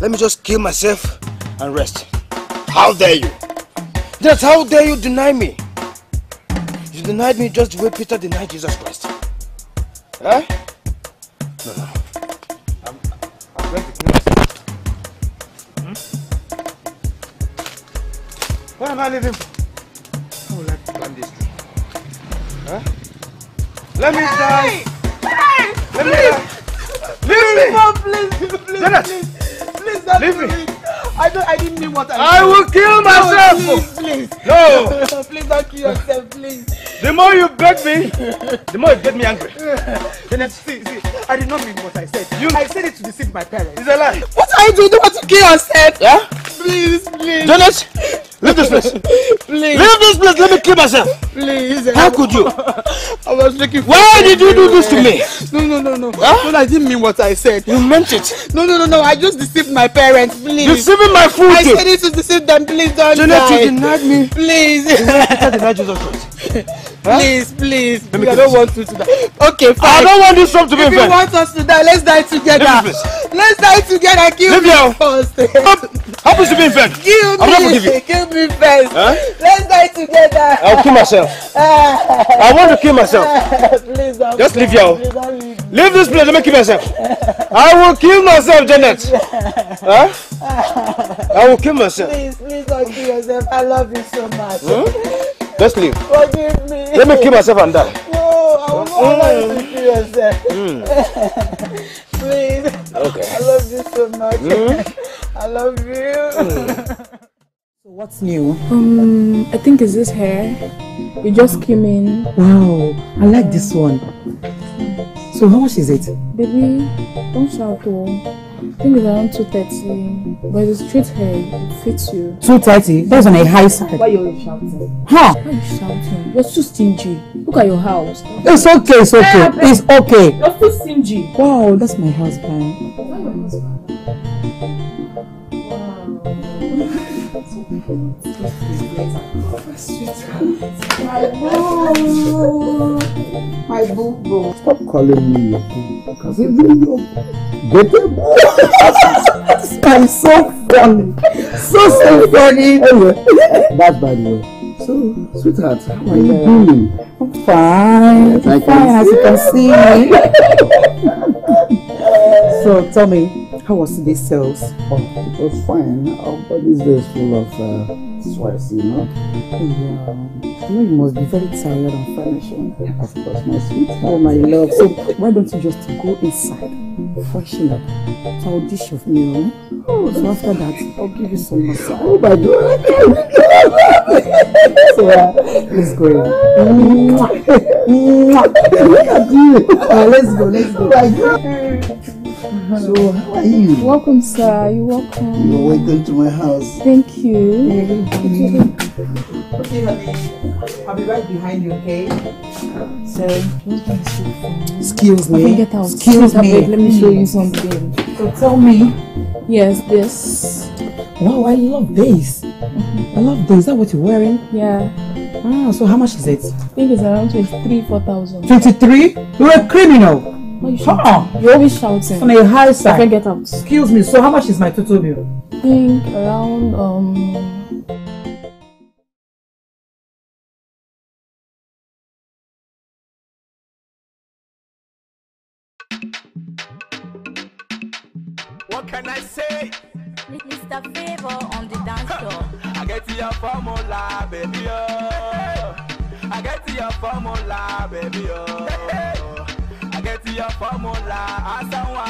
Let me just kill myself and rest. How dare you? Just how dare you deny me? You denied me just the way Peter denied Jesus Christ. Huh? No, no. I'm, I'm going to kill myself. Hmm? Where am I living for? How will I plan this thing? Huh? Let me die! Let me die! Leave me! please, please, Janet! please, please, don't Leave me. I don't, I didn't mean what I I will kill myself! No, please, please. No! please don't kill yourself, please. The more you beg me, the more you get me angry. Janet, see, see, I did not mean what I said. You- I said it to deceive my parents. It's a lie. What are you doing? You want to kill yourself? Yeah? Please, please. Janet, leave this place. Please. Leave this place. Let me kill myself. Please. How could you? I was looking for Why did you do this to me? No, no, no, no. Huh? No, I didn't mean what I said. You meant it. No, no, no, no. I just deceived my parents. Please. Deceiving my food. I said it to deceive them. Please don't Janet, die. you denied me. Please. Peter denied Jesus Christ. Please, please. I don't want you to die. Okay, fine. I don't want this shop to be If you want us to die, let's die together. Let's die together. Kill Leave me first. Happens to be in vain. Kill me. You. Kill me first. Huh? Let's die together. I'll kill myself. I want to kill myself. please don't. Just leave here. Leave. Leave this place. Let me kill myself. I will kill myself, Janet. Huh? I will kill myself. Please, please don't kill yourself. I love you so much. Hmm? Just leave. Forgive me. Let me kill myself and die. No, I will not want you to kill yourself. Please. Okay. I love you so much. Hmm? I love you. So what's new? Um, I think it's this hair. We just came in. Wow, I like this one. So how much is it? Baby, don't shout though. I think it's around 230. But the straight hair. It fits you. 230. That's on a high side. Why you're shouting? Huh? Why are you shouting? You're too stingy. Look at your house. It's okay, it's okay. It's okay. You're too stingy. Wow, that's my husband. My boo. My boo boo. Stop calling me your boo. Because it's your get it? I'm so funny. So, so funny. Anyway, eh, that's by the way. So, sweetheart, how are you doing? I'm fine. I I'm fine, as you can see. see. so, tell me, how was today's sales? Oh, it was fine. Our body is full of uh, stress, you know? Yeah. I know you must be very tired and furnishing. Of course, my sweet. Oh, my love. So, why don't you just go inside, freshen up, so I'll dish of meal. Oh, so after that, I'll give you some massage. Oh my God. so, uh, let's go. Mwah. Mwah. Look at you. Uh, let's go, let's go. Oh my God. So, how are you? Welcome, sir. You're welcome. You're welcome to my house. Thank you. Okay, honey. I'll be right behind you, okay? So, excuse me. get out. Excuse me. Let me show you something. So tell me. Yes, this. Wow, I love this. I love this. Is that what you're wearing? Yeah. Ah, so how much is it? I think it's around 23, 4,000. 23? You're a criminal. Why you Huh. shouting? You're always shouting. On a high side. Okay, get out. Excuse me, so how much is my total bill? I think around, um... What can I say? Mr. Favor on the dance floor. I get to your formula, baby. Oh. I get to your formula, baby. Oh. I get your formula, Asawa.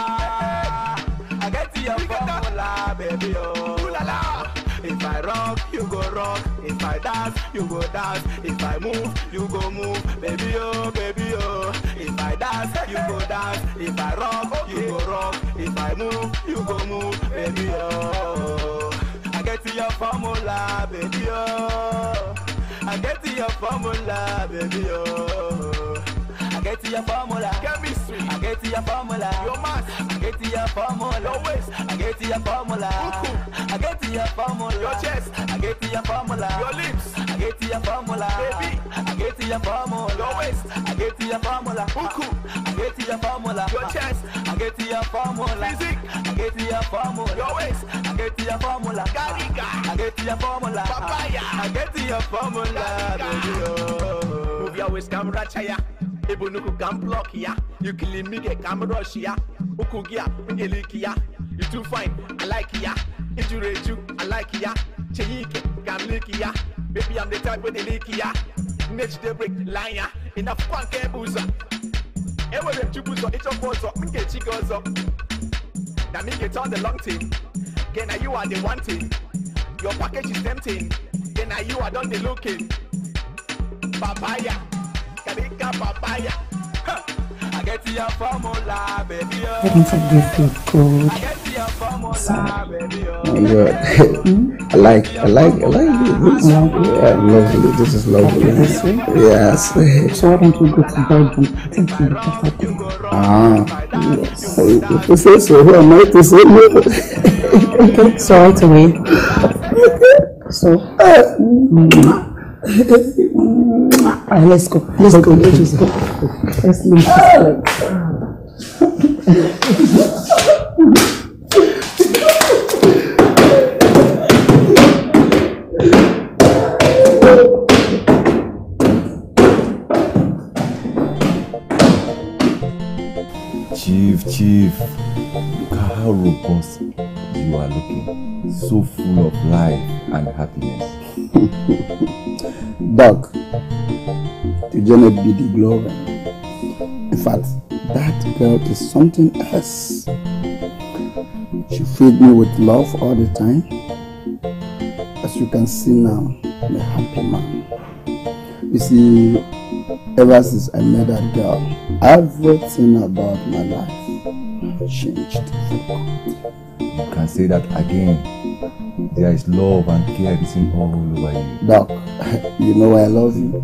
I get your formula, baby. Oh. Ooh la la. If I rock, you go rock. If I dance, you go dance. If I move, you go move, baby. Oh, baby. Oh. If I dance, you go dance. If I rock, you go rock. If I move, you go move, baby. Oh. I get your formula, baby. Oh. I get your formula, baby. Oh. Get your formula. Chemistry. I get your formula. Your mass. I get your formula. Your waist. I get your formula. I get your formula. Your chest. I get your formula. Your lips. I get your formula. Baby. I get your formula. Your waist. I get your formula. Uku. I get your formula. Your chest. I get your formula. Physique. I get your formula. Your waist. I get your formula. Gariga. I get your formula. Papaya. I get your formula. Baby, oh. Move your waist, camera chaya. ebenuku ka m blọk ya. Yukilimige ka m rọsh ya. Ụkwụ gị a m ga-eliki ya. You too fine i like ya. Ijuru eju i like ya. Chenye ike ka m liki ya. Baby i'm the type wey dey liki ya. Day break line ya. Ịnafụkwa nke ebe ụzọ enwere m chukwu ụzọ ịchọkwa ọzọ m ga-echi gị ọzọ na m ga-eche the long thing. Then na you are the one thing. Your package is tempting then na you are don the looking. Papaya. Karika papaya. Huh. I get to your formula, baby. Oh. Let me take this food cold. I get to your formula, baby. Oh. Oh my god. I like, I like, I like this. Yeah, lovely. This is lovely. This? Yes. So why don't we go to Belgium? I think we better there. Ah. Yes. If you say so, who am I to say no? Okay, so right away. So, mm, Alright, let's go. Let's go. Let's go. Let's leave. Chief, Chief, look at how robust you are looking. So full of life and happiness. Doc, to Janet be the glory. In fact, that girl is something else. She feed me with love all the time. As you can see now, I'm a happy man. You see, ever since I met that girl, everything about my life changed. You can say that again. There is love and care is in all over you. Doc, you know I love you?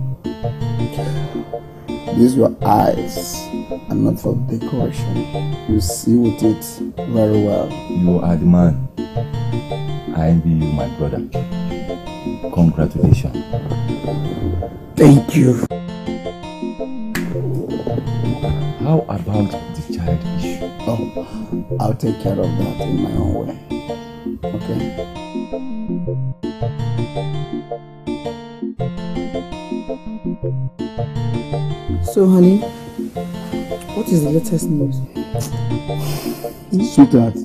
These your eyes are not for decoration. You see with it very well. You are the man. I envy you, my brother. Congratulations. Thank you. How about the child issue? Oh, I'll take care of that in my own way. Okay? So, honey, what is the latest news? Sweetheart,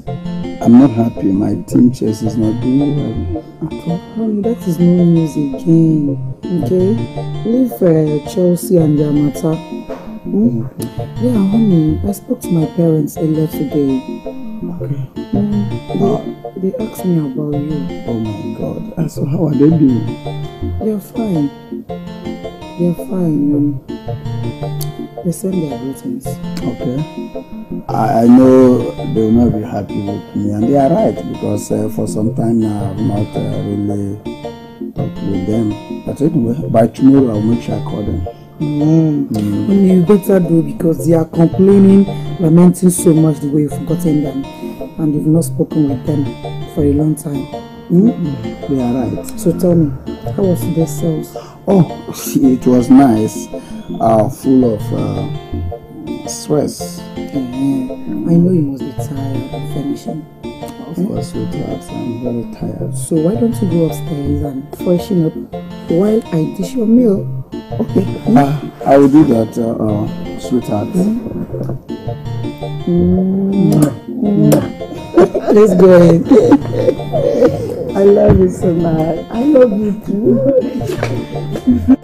I'm not happy. My team Chelsea is not doing well. Honey, that is no news again. Okay? Leave uh, Chelsea and their matter. Hmm? Yeah, honey, I spoke to my parents earlier today. Okay. Mm, they, they asked me about you. Oh my god. And so how are they doing? They're fine. They're fine. Um, they send their greetings. Okay. I, I know they will not be happy with me, and they are right because uh, for some time now I've not uh, really talked with them. But anyway, by tomorrow I'll make sure I call them. Mm. Honey, you better do because they are complaining, lamenting so much the way you've forgotten them, and you've not spoken with them for a long time. Mm, they are right. So tell me, how was today's sales? Oh, it was nice. Uh, full of uh, stress. Eh, I know you must be tired of finishing. Of course, sweetheart. I'm very tired. So why don't you go upstairs and freshen up while I dish your meal? Okay. Uh, I will do that, uh, uh, sweetheart. Let's go ahead. I love you so much. I love you too.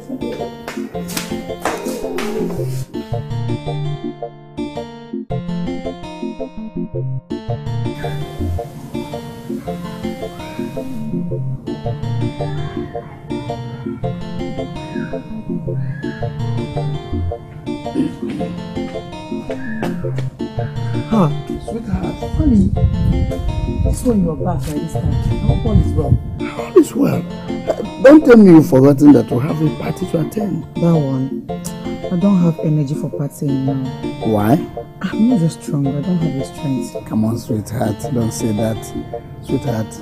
Honey, this one you're back by this time. How all is well? All is well. Uh, Don't tell me you've forgotten that we have a party to attend. That one, I don't have energy for partying now. Why? I'm not just strong. I don't have the strength. Come on, sweetheart. Don't say that. Sweetheart,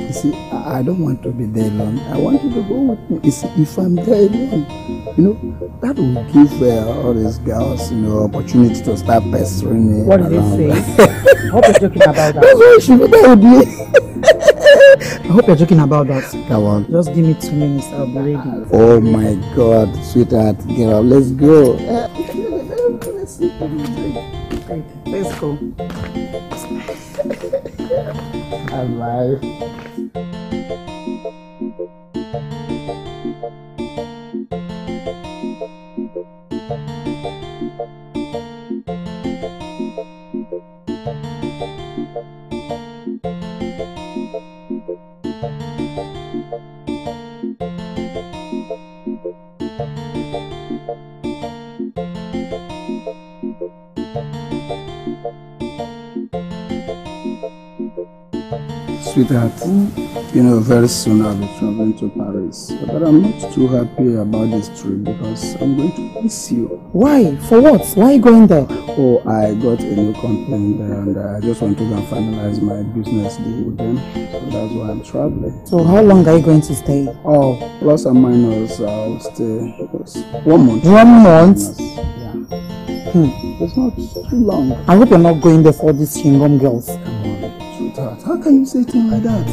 you see, I don't want to be there alone. I want you to go with me. You see, if I'm there alone, you know, that will give uh, all these girls, you know, opportunity to start pestering me. What did they say? I hope you're joking about that. That's why you should be there with me. I hope you're joking about that. Come on. Just give me two minutes. I'll be ready. Oh my God, sweetheart, get up. Let's go. Let's go. Bye. Sweetheart, you know, very soon I'll be traveling to Paris. But I'm not too happy about this trip because I'm going to miss you. Why? For what? Why are you going there? Oh, I got a new company there and I just want to go and finalize my business deal with them. So that's why I'm traveling. So how long are you going to stay? Oh, plus and minus, I'll stay one month. One month? Yeah. Hmm. It's not too long. I hope you're not going there for these chingom girls. Sweetheart, how can you say things like that?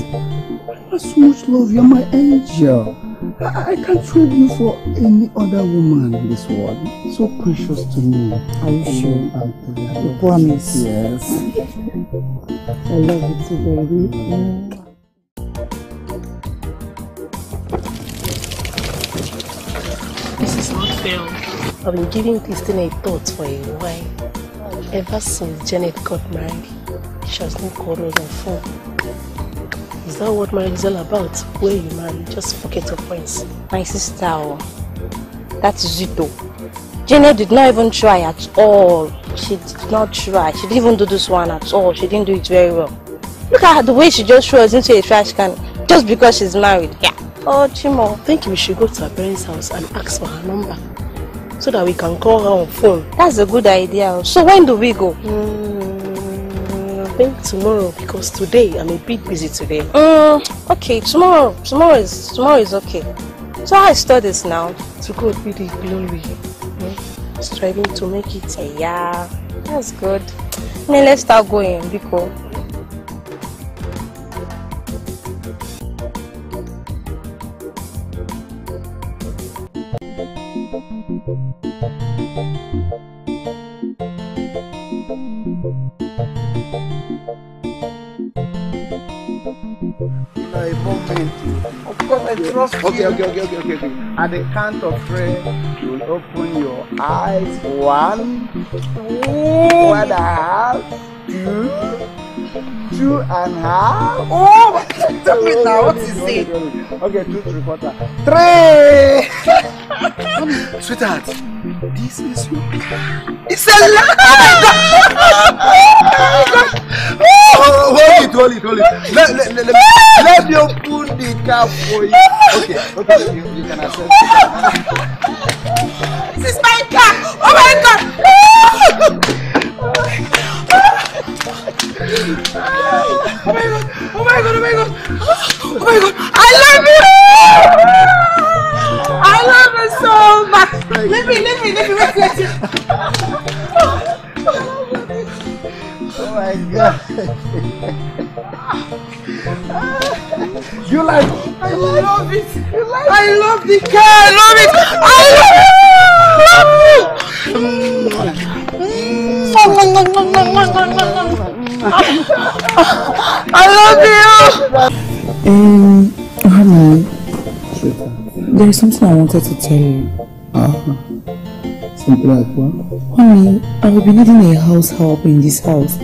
I have so much love. You're my angel. I, I can't trade you for any other woman in this world. So precious to me. Are you sure? Um, You promise? Yes. I love you too, baby. This is not fair. I've been giving Christine a thought for a while. Ever since Janet got married, she has no called us on phone. Is that what marriage is all about? Where you marry, just forget your friends. My sister, oh, that is it though. Janet did not even try at all. She did not try. She didn't even do this one at all. She didn't do it very well. Look at her, the way she just throws into a trash can just because she's married. Yeah. Oh, Chimo. I think we should go to her parents' house and ask for her number so that we can call her on phone. That's a good idea. So when do we go? Mm, think tomorrow because today I'm a bit busy today. Mm, okay, tomorrow. Tomorrow is tomorrow is okay. So how is studies now? To God be the glory. Mm, Striving to make it. Yeah, that's good. Then let's start going, Biko. Trust Okay, okay, okay, okay, okay, okay. At the count of three, you will open your eyes. One, one and a half, two, two and a half. Oh, tell me now, what is it? Okay, two, three quarter. Three! Sweetheart, this is your It's a lie! Oh, hold it, hold it, hold it. Let, let, let, let, let me open the car for you. Okay, okay, you, you can accept it. This is my car! Oh my god! Oh my god! Oh my god! Oh my god! Oh my god, I love you! I love you so much! Let me, let me, let me, wait, wait. you like I love it. I love the car. I love it. I love you. Um, honey, there is something I wanted to tell you. Uh, something like what? Honey, I will be needing a house help in this house.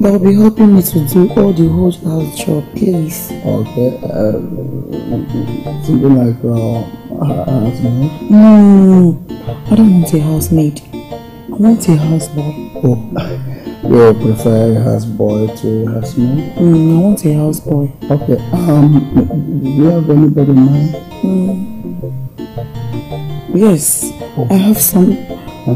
Will be helping me to do all the whole house job, please. Okay. Uh, something like uh, a housemaid? No, I don't want a housemaid. I want a houseboy. Oh, you prefer a houseboy to a housemaid? Mm, I want a houseboy. Okay. Um, do you have anybody in mind? Mm. Yes, I have some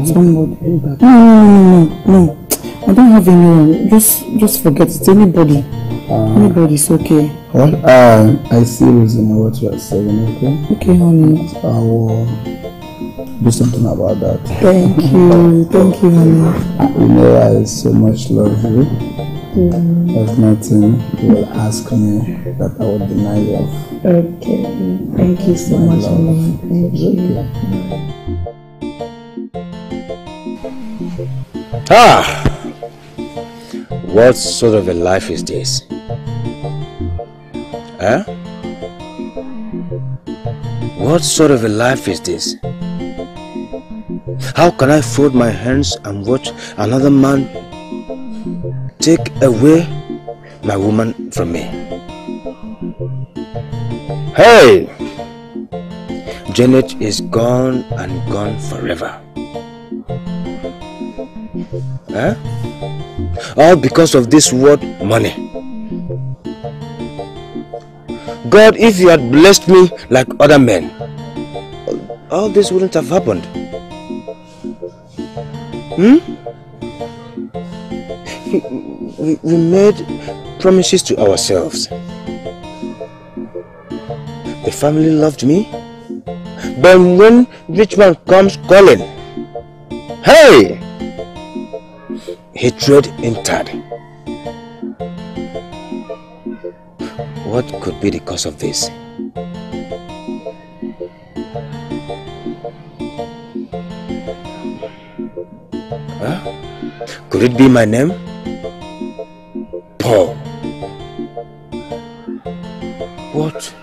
somebody. No, no, no, no, no. I don't have anyone. Just, just forget it. Anybody, anybody's okay. Well, uh, I see reason what you are saying, okay? Okay, honey. I will do something about that. Thank you, thank you, honey. Uh, You know I so much love you. Yeah. There's nothing you will ask me that I would deny you of. Okay, thank you so My much, love. honey. Thank It's you. Ah! What sort of a life is this? Huh? What sort of a life is this? How can I fold my hands and watch another man take away my woman from me? Hey! Janet is gone and gone forever. Huh? All because of this word money. God, if you had blessed me like other men, all this wouldn't have happened. Hmm? We, we made promises to ourselves. The family loved me. But when rich man comes calling, hey! Hatred entered. What could be the cause of this? Huh? Could it be my name? Paul. What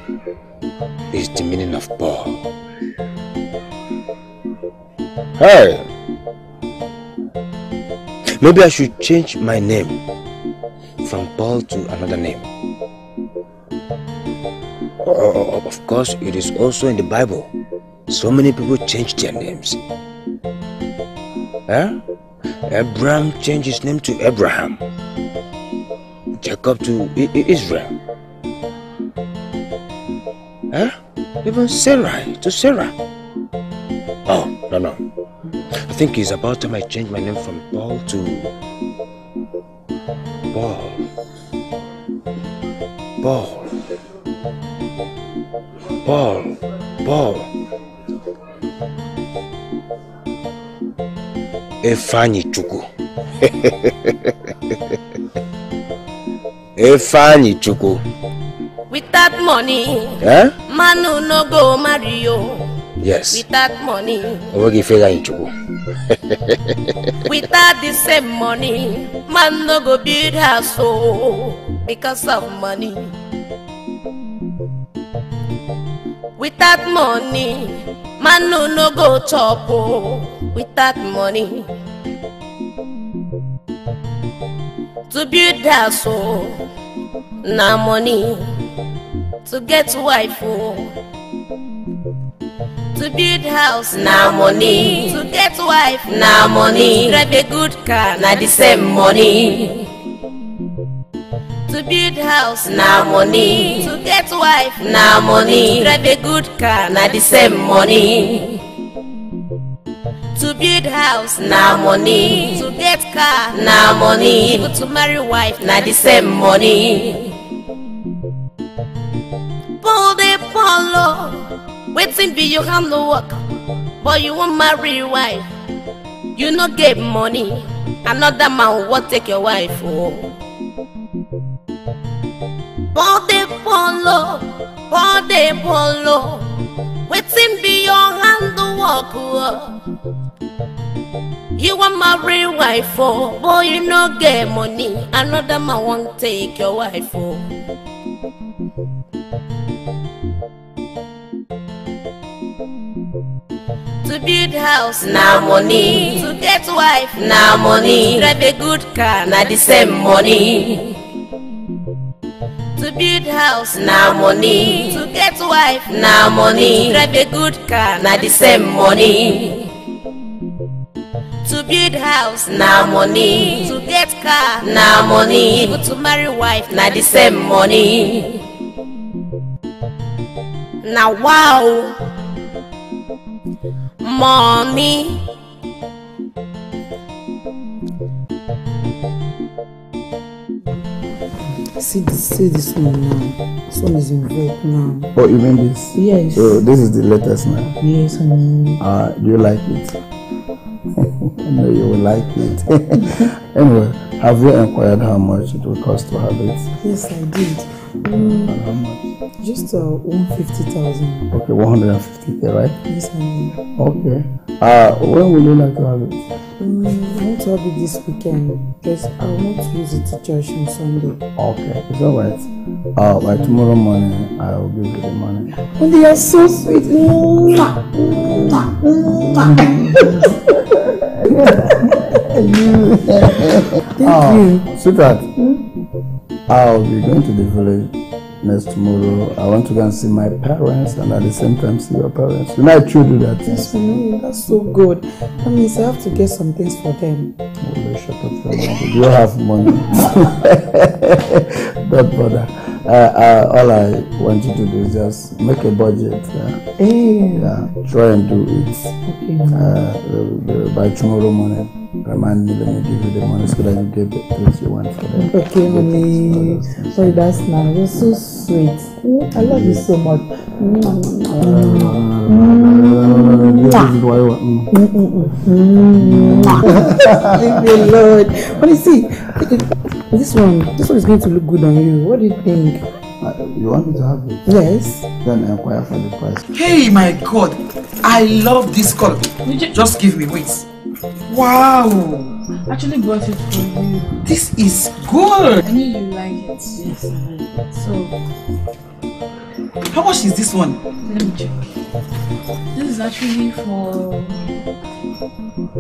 is the meaning of Paul? Hey! Maybe I should change my name from Paul to another name. Oh, of course, it is also in the Bible. So many people change their names. Huh? Abram changed his name to Abraham. Jacob to I- I- Israel. Huh? Even Sarah to Sarah. Oh, no, no. Think it's about time I change my name from Paul to Paul. Paul. Paul. Paul. Ifeanyi Chukwu. Ifeanyi Chukwu. With that money, Eh? man who no go marry you. Yes. With that money, Onweghị Ifeanyi Chukwu. Without the same money, man no go build house oh, because of money. With that money, man no no go chop oh, with that money. To build house oh, na money. To get wife oh. To build house na money. To get wife na money. Drive a good car na the same money. To build house na money. To get wife na money. Drive a good car na the same money. To build house na money. To get car na money. Even to marry wife na the same money. Wetin be your handwork but you wan marry wife you no get money another man wan take your wife o. bọ́dé polo bọ́dé polo wetin be your handwork o. You want marry wife oh, but you no get money. Another man want take your wife oh. To build house na money. To get wife na money. Drive a good car na the same money. To build house na money. To get wife na money. Drive a good car na the same money. To build house na money. To get car na money. Even to marry wife na the same money. Na wow. Money. See this, see this one now. This one is in vogue now. Oh, you mean this? Yes. So this is the latest now. Yes, honey. Uh, do you like it? I know you will like it. anyway, have you inquired how much it will cost to have it? Yes, I did. Mm, just uh, one fifty thousand. Okay, 150k, right? Yes, honey. Okay. Uh, when will you like to have it? Mm, I want to have it this weekend because I want to use it to church on Sunday. Okay, it's alright. Uh, by tomorrow morning, I will give you the money. And they are so sweet. Mwah, mwah, mwah. Thank oh, sweetheart. I'll be going to the village next tomorrow. I want to go and see my parents and at the same time see your parents. You know, I should do that. Yes, know. That's so good. That means I have to get some things for them. Oh, shut up. You have money. Don't bother. Uh, uh, all I want you to do is just make a budget. Yeah? Hey. Yeah, try and do it. Okay. Uh, uh, by tomorrow morning. Remind me, let me give you the money so that you get the things you want for them. Okay, honey. Sorry, that's nice. You're so sweet. Mm, I love you so much. This is why you want- mm. Leave me alone. What is see? This one, this one is going to look good on you. What do you think? Uh, you want me to have it? Yes. Then inquire for the price. Hey, my God, I love this color. Just give me, wait. Wow, Actually bought it for you. this is good. I knew you like it. Yes. So How much is this one? let me check. This is actually for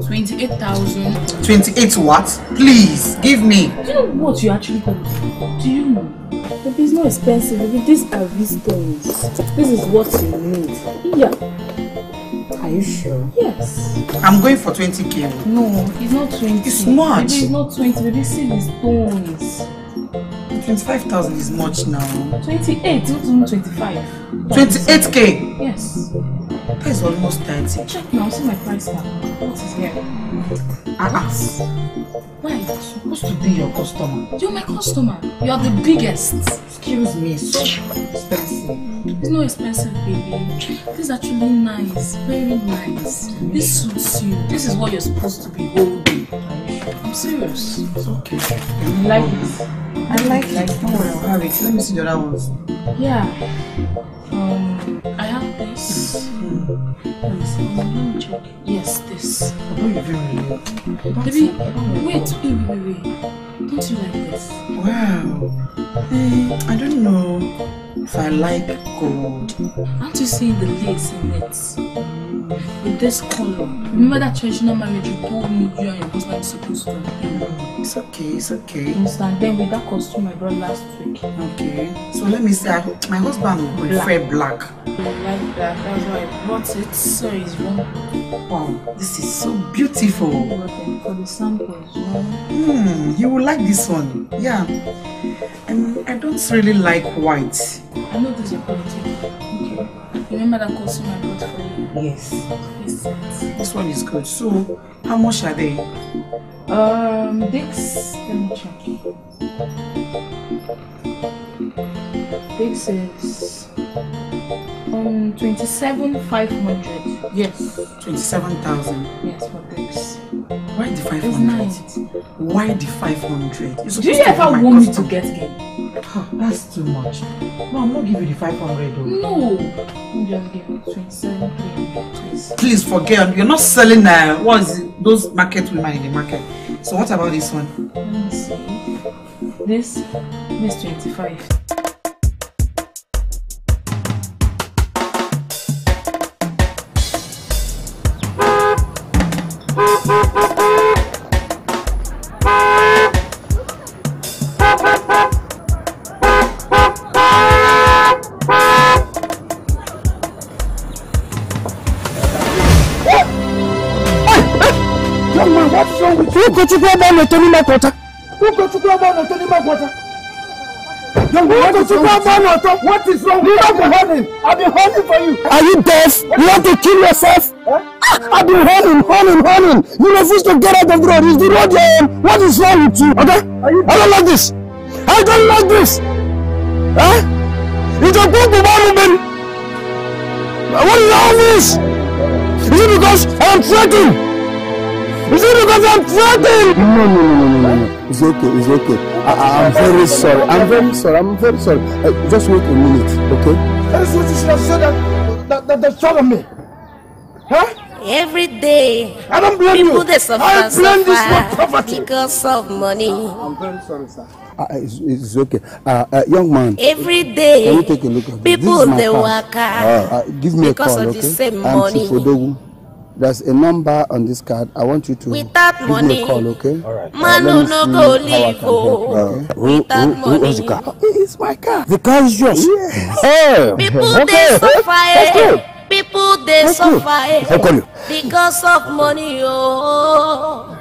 twenty-eight thousand. 28 what? Please, give me. Do you know what you actually got? Do you know? Baby, it's not expensive. Baby, these are stones. This is what you need. Yeah. Are you sure? Yes. I'm going for 20k. No, it's not twenty. It's much. Baby, it's not twenty. Baby, see the stones. twenty-five thousand is much now. twenty-eight two twenty-five. twenty-eight k. yes. Is almost 30. Check now. See my price tag. What is here? Uh-uh. Why? You're Supposed to be your customer. You're my customer. You are the biggest. Excuse me, so expensive. It's not expensive, baby. This is actually nice. Very nice. This suits you. This is what you're supposed to be holding. I'm serious. It's okay. You like it? I like it. Don't worry, I'll have it. Let me see the other ones. Yeah. Um, I. Let me see. Let me check. Yes, this. Baby, wait, wait, wait, wait, wait. Don't you like this? Wow. Eh, I don't know if I like gold. Aren't you seeing the lace in it? With this color. Remember that traditional marriage you told me you and your husband are supposed to have? It's okay, it's okay. Understand? Then with that costume I brought last week. Okay. So let me see. I, my husband will prefer black. I like that. That's why I brought it. Sorry, it's wrong. Wow, this is so beautiful. For the samples, you? Hmm, you will like this one. Yeah. And I don't really like white. I know this is your quality. Okay. Remember that costume I brought for you? Yes. Yes. This one is good. So, how much are they? Um, this, let me check. This is Um, 27,500. Yes, 27,000. Yes, for this. Why the 500? Why the 500? You're Do you ever want me to get game? That's too much. No, I'm not giving you the 500 though. No. Just give me 27,300, please. Please forget, you're not selling uh, what is it, those market women in the market. So what about this one? Let me see. This, this 25. Ebe ọ na-eto n'ime kwọta. Young man, Ukochukwu ebe ọ na-eto. What is wrong with you? I've been holding. I've been holding for you. Are you deaf? You want to kill yourself? I've been holding, holding, holding. You refuse to get out of the road. Is the road your own? What is wrong with you? Okay? I don't like this. I don't like this. Huh? It's a good woman. What is all this? Is it because I'm threatened? Is it because I'm threatened? No, no, no, no, no, no. It's okay, it's okay. I, I, I'm very sorry. I'm very sorry. I'm very sorry. Uh, just wait a minute, okay? That is what you should have said that, that, that they shot at me. Huh? Every day, I don't blame people you. they suffer, I blame this suffer for poverty. because of money. I'm very sorry, sir. Uh, it's, it's okay. Uh, uh, young man. Every day, Can you take a look at this? people this is my they work Uh, hard uh, give me because a call, of okay? the same I'm money. Chief Odogwu. There's a number on this card. I want you to Without give money, me a call, okay? All right. man let who me no see go how I live, can help you, oh. okay? Who, who, who owns the car? It's my car. The car is yours. Yes. Oh. People okay. they suffer, That's eh. good. people they That's good. suffer. I'll call you. because of money. Oh.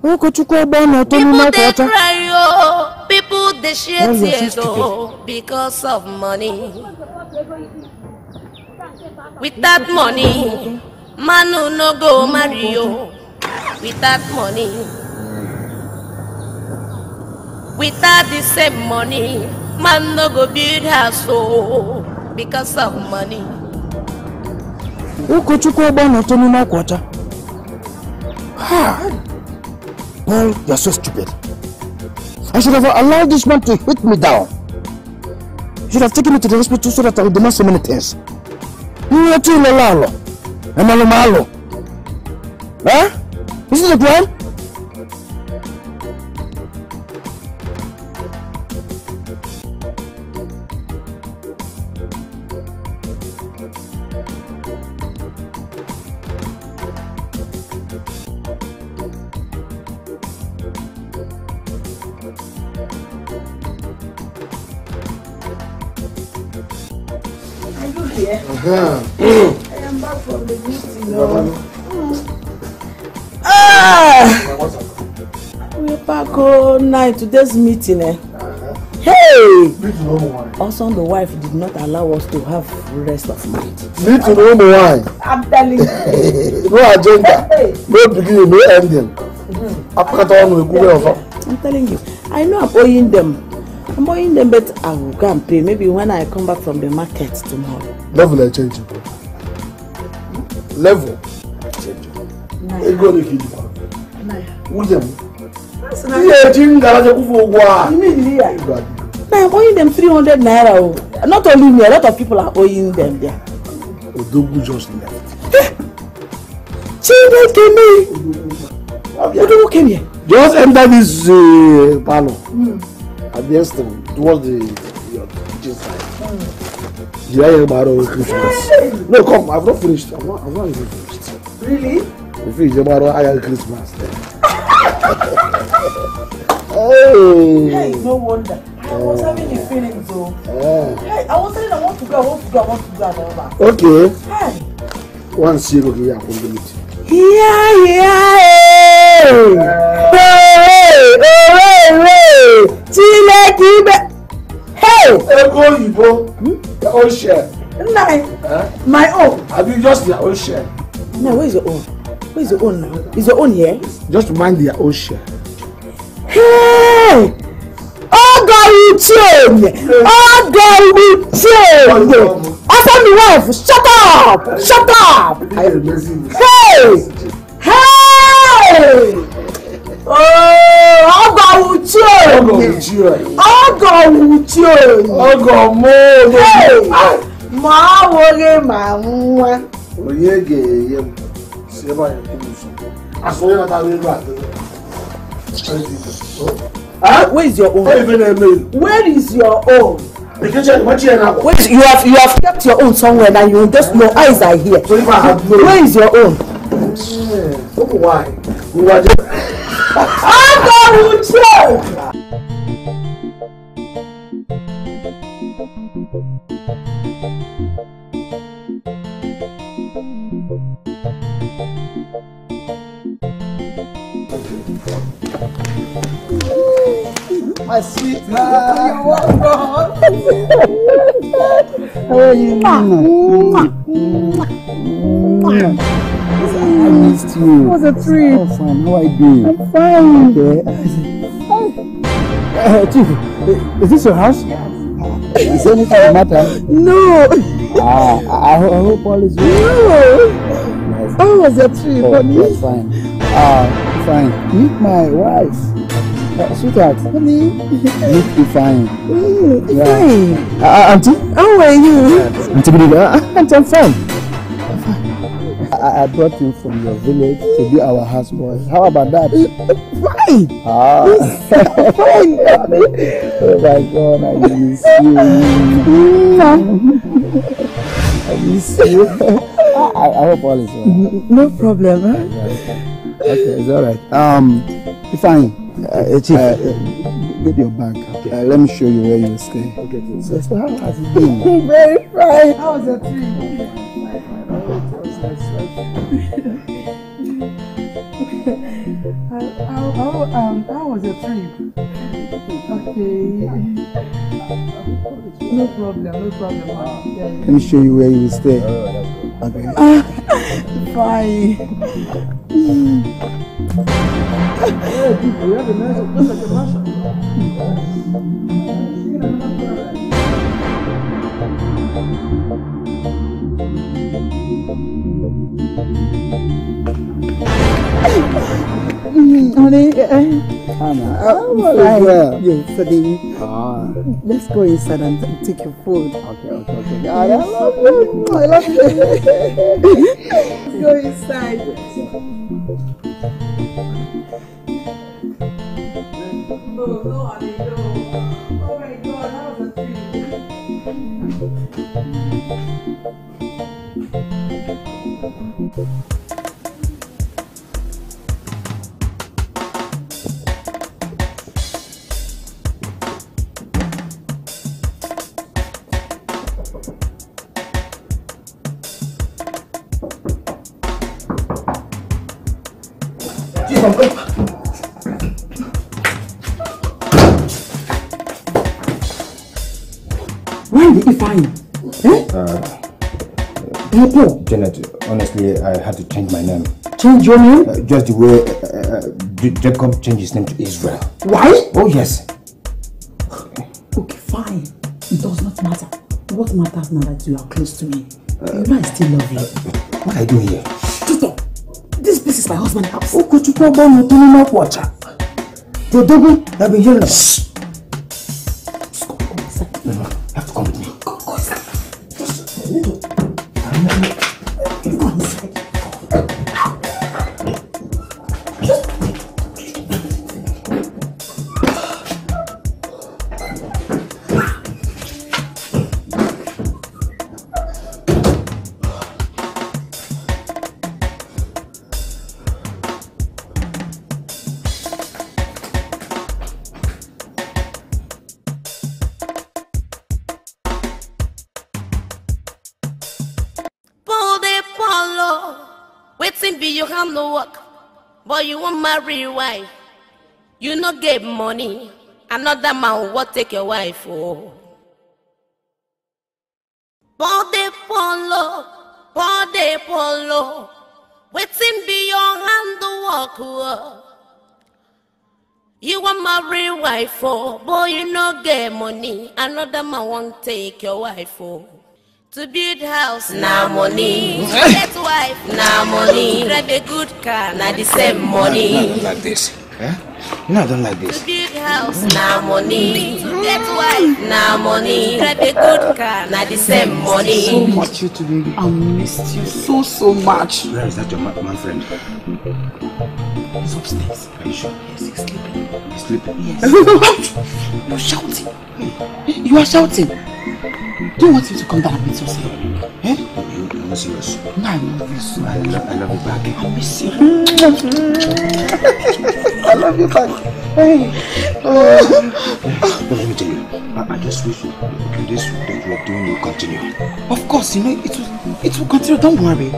Ebe na-eto People they cry, oh. people they shed Oh, tears, oh, because of money. Without money, man who no go marry you. Without money, without the same money, man no go build house, oh, because of money. Ọ na-eto n'ime akwa ọcha. Ah. Paul, you're so stupid. I should have allowed this man to hit me down. You should have taken me to the hospital so that I would demand so many things. You were too lalo ẹ máa lọ máa lọ ẹ ní sísèkú ẹ. All night today's meeting. Eh? Hey! Also, the wife did not allow us to have rest of mind. To know wine. I'm telling you. No agenda. No beginning, no ending. Apakata ọnụ ekwube ọfọ. I'm telling you. I know I'm owing them. I'm owing them, but I will go and pay. Maybe when I come back from the market tomorrow. Level ẹ change. Level. Ego ole ka iji Now I'm owing them 300 naira. oh. Not only me, a lot of people are owing them there. Odogwu just left. Chineke me. Odogwu came here. Just enter this uh, parlor. At the extreme, towards the your kitchen side. The eye gbara Christmas. No, come, I've not finished. I've not, I've not even finished. Really? We finish the gbara eye Christmas. Hey. Hey, no wonder. I was having the feeling though. Eh. Hey, I was saying I want to go, I want to go, I want to go and all that. Okay. Hey. One go here meeting. Yeah, yeah, hey. Hey, hey, hey. Chineke ibe. Hey. Ego oyibo. Your own share. Nine. My own. Have you just your own share? No, where is your own? Where is your own now? Is your own here? Just mind their own share. Hey! Ọ̀dọ̀ ìtìẹ̀yẹ! Ọ̀dọ̀ ìtìẹ̀yẹ! Offer me wife! Shut up! Shut up! Hey! Hey! Ọ̀dọ̀ ìtìẹ̀yẹ! Ọ̀dọ̀ ìtìẹ̀yẹ! Ọ̀dọ̀ mọ́ọ̀lù! Màá wọlé màá ń wá. Òye gèè yẹ mu, ṣé báyìí kú mi sùn? Àsọyìn náà ta ló ń gbà tó adịrị Where is your own? Where is your own? The kitchen, what have? Wait, you have you have kept your own somewhere and you just your eyes are here. Where is your own? Why? We are just. I go with My sweetheart. You're welcome. How are you? I missed you. It was a treat. Oh, fine. How are you doing? I'm fine. Okay. Uh, Chief, uh, is this your house? Is anything the matter? No. Ah, I, I hope all is well. No. Oh, was a treat, Oh, honey. that's fine. Ah, fine. Meet my wife. Uh, sweetheart. Honey. Meet Ifeanyi. Mm, Yeah. fine. Uh, auntie? How are you? Auntie. Uh, auntie, I'm fine. I, I brought you from your village to be our houseboy. How about that? Fine. Ah. Fine. oh my God, I miss you. I miss you. I, I hope all is well. No problem. Huh? Okay, it's all right. Um, fine. Uh, Chief, uh, get your bag. Okay. Uh, let me show you where you stay. Okay, so, so how has it been? Very fine. How was the treat? How, how, how, um, how was the trip? Okay. No problem, no problem. Yeah. Let me show you where you will stay. Okay. Fine. Honey, Anna, I'm all is fine. well. Yes, honey. Ah. Let's go inside and take your food. Okay, okay, okay. I love you. I love you. Let's go inside. Janet, honestly, I had to change my name. change your name? Uh, just the way uh, uh, Jacob changed his name to Israel. Why? Oh, yes. Okay, fine. It does not matter. What matters now that you are close to me? you know I still love you. What are you doing here? Shut. This place is my husband's house. Oh, Okochukwu ọgbọ́n tó ní mọ́ pọ̀cha. The double I've been hearing about. No, man will take your wife oh. The polo, the polo, waiting be your hand no work oh. You want marry wife oh, but you no get money, another man won't take your wife oh. To build house na money. To get wife na money. Drive a good car na the same money. Like this. Eh? No, I don't like this. To build house na money. To get wife na money. Drive a good car na the same so much you today. I missed you so so much. Where is that your man, man friend? He's upstairs. Are you sure? Yes, he's sleeping. He's sleeping. Yes. You're shouting. You are shouting. Do you want him to come down and meet us here? Eh? You, you're not serious. No, I love you so I, lo- I love you back. I miss you. I love you back. Hey. But let me tell you, I, I just wish you, okay, this that you are doing will continue. Of course, you know, it will, it will continue. Don't worry.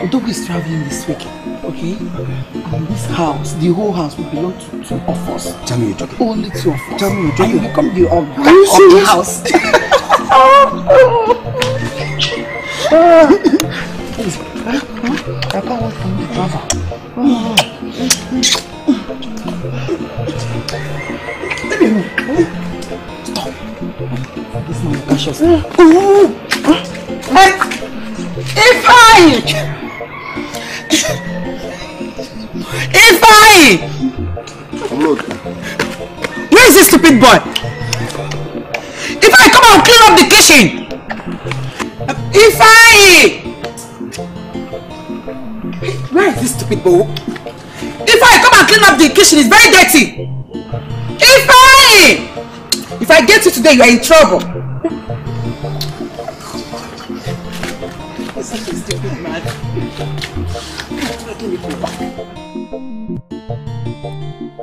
Odogo is traveling this week, okay? And this house, the whole house will belong to two of us. Tell me you're joking. Only two of us. Tell me you're joking. you become the you of the house. Please? I can't wait for you to travel. Stop. This man is cautious. Ifeanyi! Ifeanyi! Kitchen! Ifeanyi! Where is this stupid boy? Ifeanyi, come and clean up the kitchen, it's very dirty! Ifeanyi! If I get you today, you are in trouble. Man.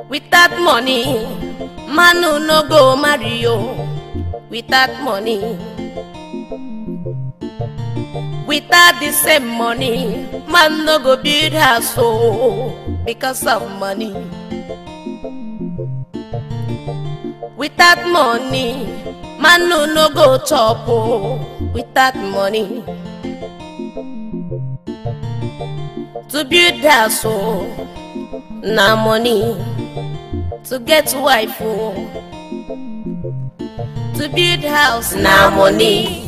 Without money, man no go marry you. Without money, without the same money, man no go build house oh, because of money. Without money, man no no go chop oh, without money. To build house oh, na money. To get wife oh, to build house na money.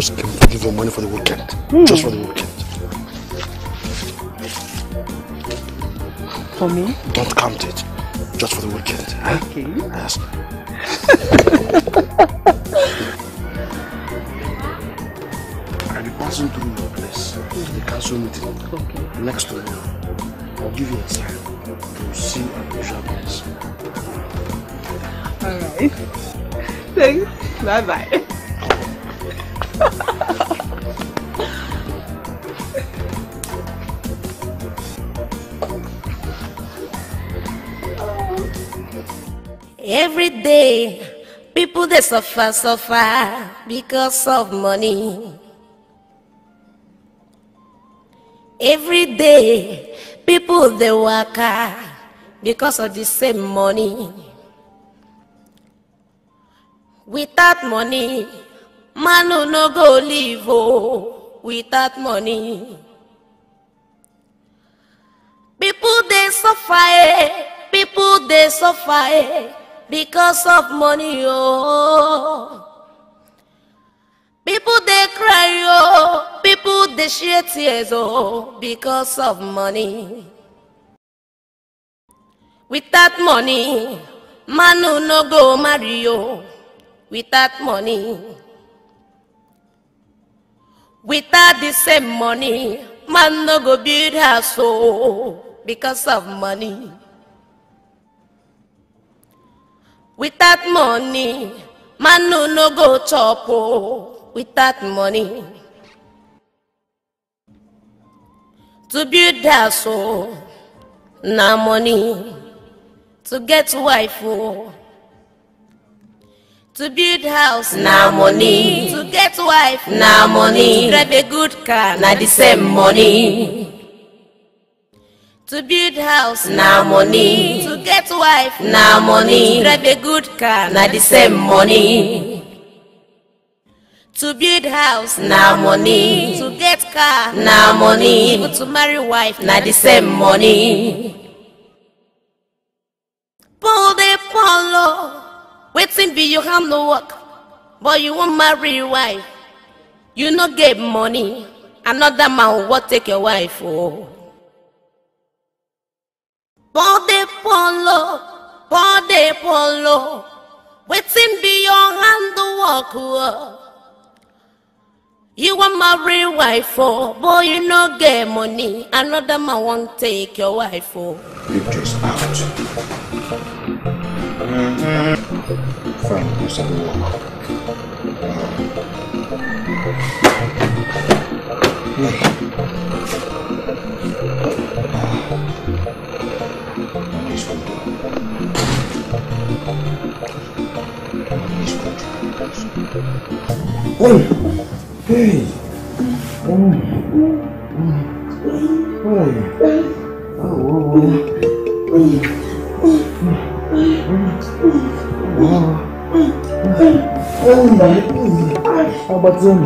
Just came to give you money for the weekend. Hmm. Just for the weekend. For me? Don't count it. Just for the weekend. Okay. Yes. I'll be passing through your place. to The council meeting. Okay. Next to you. I'll give you a sign to see an usual place. Alright. Thanks. Bye bye. People they suffer, suffer because of money. Every day, people work hard because of the same money. Without money, man no no go live oh, without money. People they suffer, eh, people they suffer eh, because of money oh. People they cry oh, people they shed tears oh, because of money. Without money, man no no go marry oh, without money. Without the same money, man no go build house oh, because of money. Without money, man no go chop oh. Without money, to build house oh, na money. To get wife oh, to build house na money. To get wife na money. To drive a good car na the same money. To build house na money. To get wife na money. To drive a good car na the same money. To build house na money. To get car na money. Even to marry wife na the same money. Paul de Paulo, waiting be you have no work, but you won't marry wife. You no get money, another man will take your wife oh pode polo pode polo wetin be your handwork o. You want my real wife, oh boy, you no get money. Another man won't take your wife, oh. You just out. Mm-hmm. Fine, you said walk. Hey. Hey! Hey! Oh. Oh. Hey! Oh, oh, oh. How about them?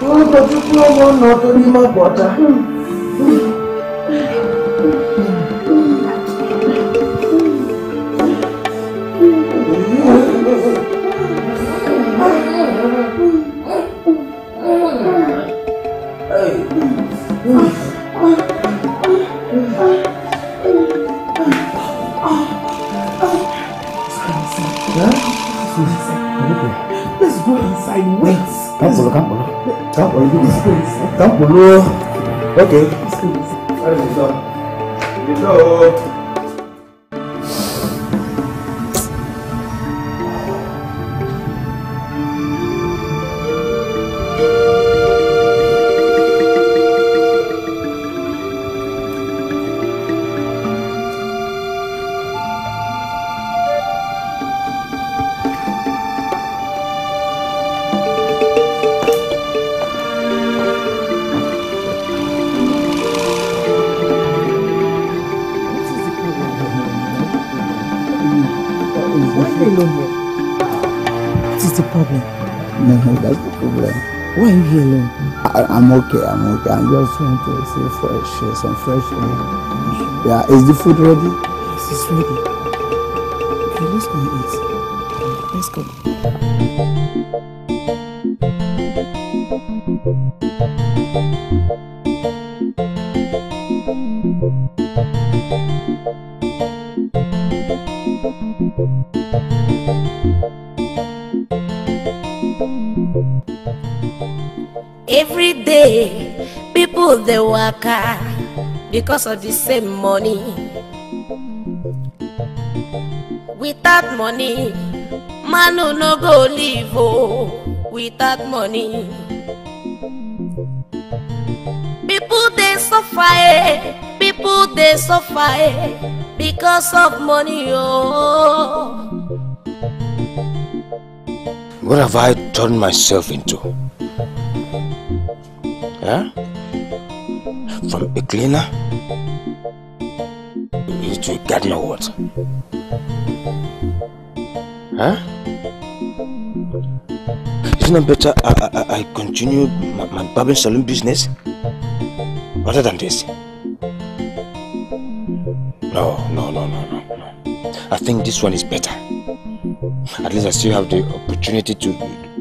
How about you, poor one, not only my water? Go inside. Wait. Kampolo, kampolo. Kampolo, give this place. Kampolo. Okay. Where is the door? The door. Okay, I'm okay. I'm just trying to see fresh, uh, some fresh air. Yeah, is the food ready? Yes, it's ready. Okay, let's go eat. Let's go. Every work hard because of the same money. Without money, man who no go live oh. Without money, people they suffer, eh. people they suffer eh, because of money oh. What have I turned myself into? Huh? A cleaner to a gardener what? Huh? Isn't it better I, I, I continue my, my barbering salon business rather than this? No, no, no, no, no, no. I think this one is better. At least I still have the opportunity to,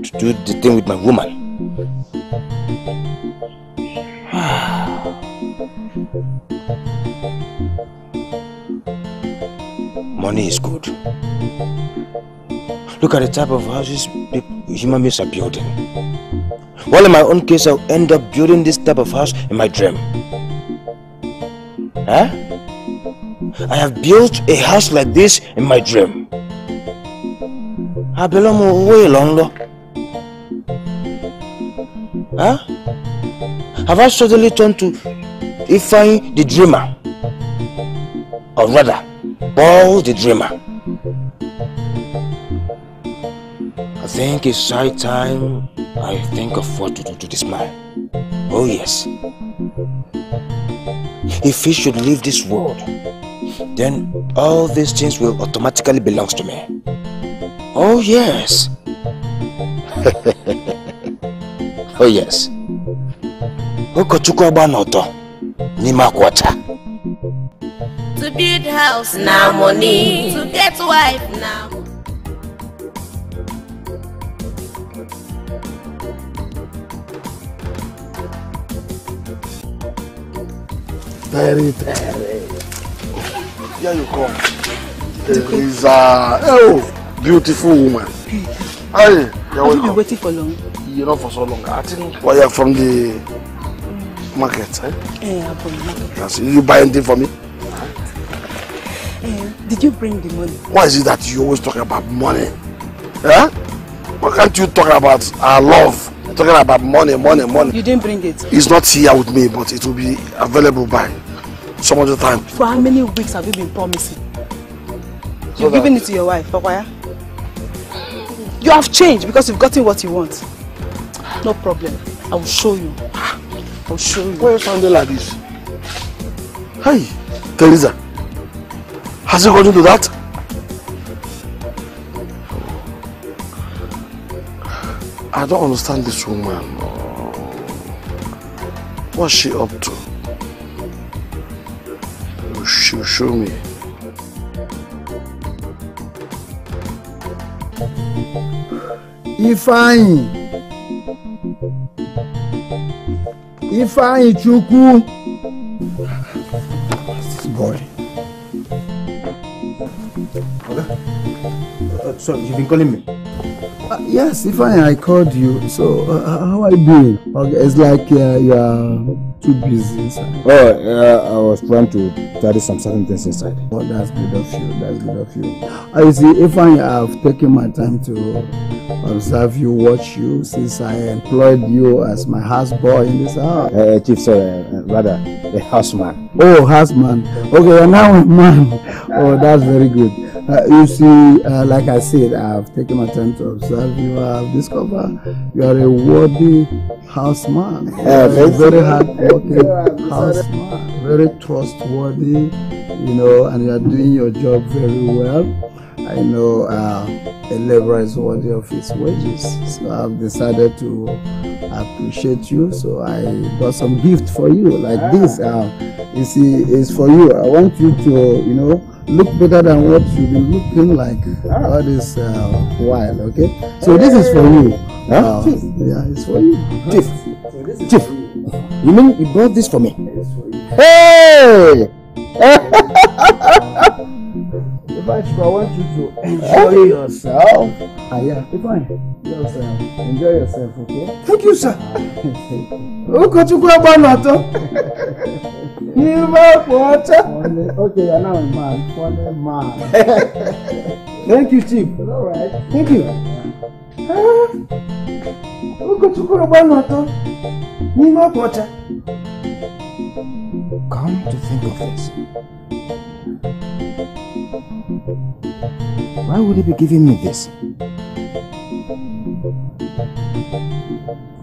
to do the thing with my woman. Look at the type of houses human beings are building. Well, in my own case, I'll end up building this type of house in my dream. Huh? I have built a house like this in my dream. Abelomo, where long Huh? Have I suddenly turned to Ifeanyi the dreamer? Or rather, Paul the dreamer? Think it's high time I think of what to do to this man. Oh yes. If he should leave this world, then all these things will automatically belong to me. Oh yes. oh yes. N'ime akwa ọcha. To build house na money. To get wife na Terry, Terry. Here you come. There is a oh, beautiful woman. Hi, you're Have you been welcome. waiting for long? You're not for so long. I think well, you're from the market, eh? Eh, I'm from the market. Yes. You buy anything for me? Eh, did you bring the money? Why is it that you always talk about money? Huh? Why can't you talk about our love? You're talking about money, money, money. You didn't bring it. It's not here with me, but it will be available by some other time. For how many weeks have you been promising? So You've given it to your wife, Pakwaya. You have changed because you've gotten what you want. No problem. I will show you. I will show you. Why are you sounding like this? Hey, Teresa. Has it got into that? I don't understand this woman. What's she up to? She'll show me. Ifeanyi Ifeanyi Chukwu This boy Uh, so you've been calling me? Uh, yes, Ifeanyi, I called you. So, uh, how are you doing? Okay, it's like uh, you too busy inside. Oh, uh, I was trying to tidy some certain things inside. Oh, that's good of you. That's good of you. I see, if I've taken my time to observe you, watch you, since I employed you as my houseboy in this house. Uh, Chief, sorry, uh, rather, a houseman. Oh, husband. Okay, you're now a man. Oh, that's very good. Uh, you see, uh, like I said, I've taken my time to observe you. I've discovered you are a worthy houseman. Yeah, a very hardworking houseman, very trustworthy, you know, and you are doing your job very well. I know uh, a laborer is worthy of his wages, so I've decided to appreciate you. So I got some gift for you, like this. Uh, you see, it's for you. I want you to, you know, look better than what you've been looking like all this uh, while. Okay, so this is for you. Huh? Uh, yeah, it's for you. Chief, Chief, you mean you brought this for me? Hey! If I, I want you to enjoy yourself. Ah, yeah, if I just uh, enjoy yourself, okay? Thank you, sir. N'ọtọ. N'ime akwa ọcha. Okay, you're now a man, funny man. Thank you, Chief. All right. Thank you. N'ọtọ. N'ime akwa ọcha. Come to think of this. Why would he be giving me this?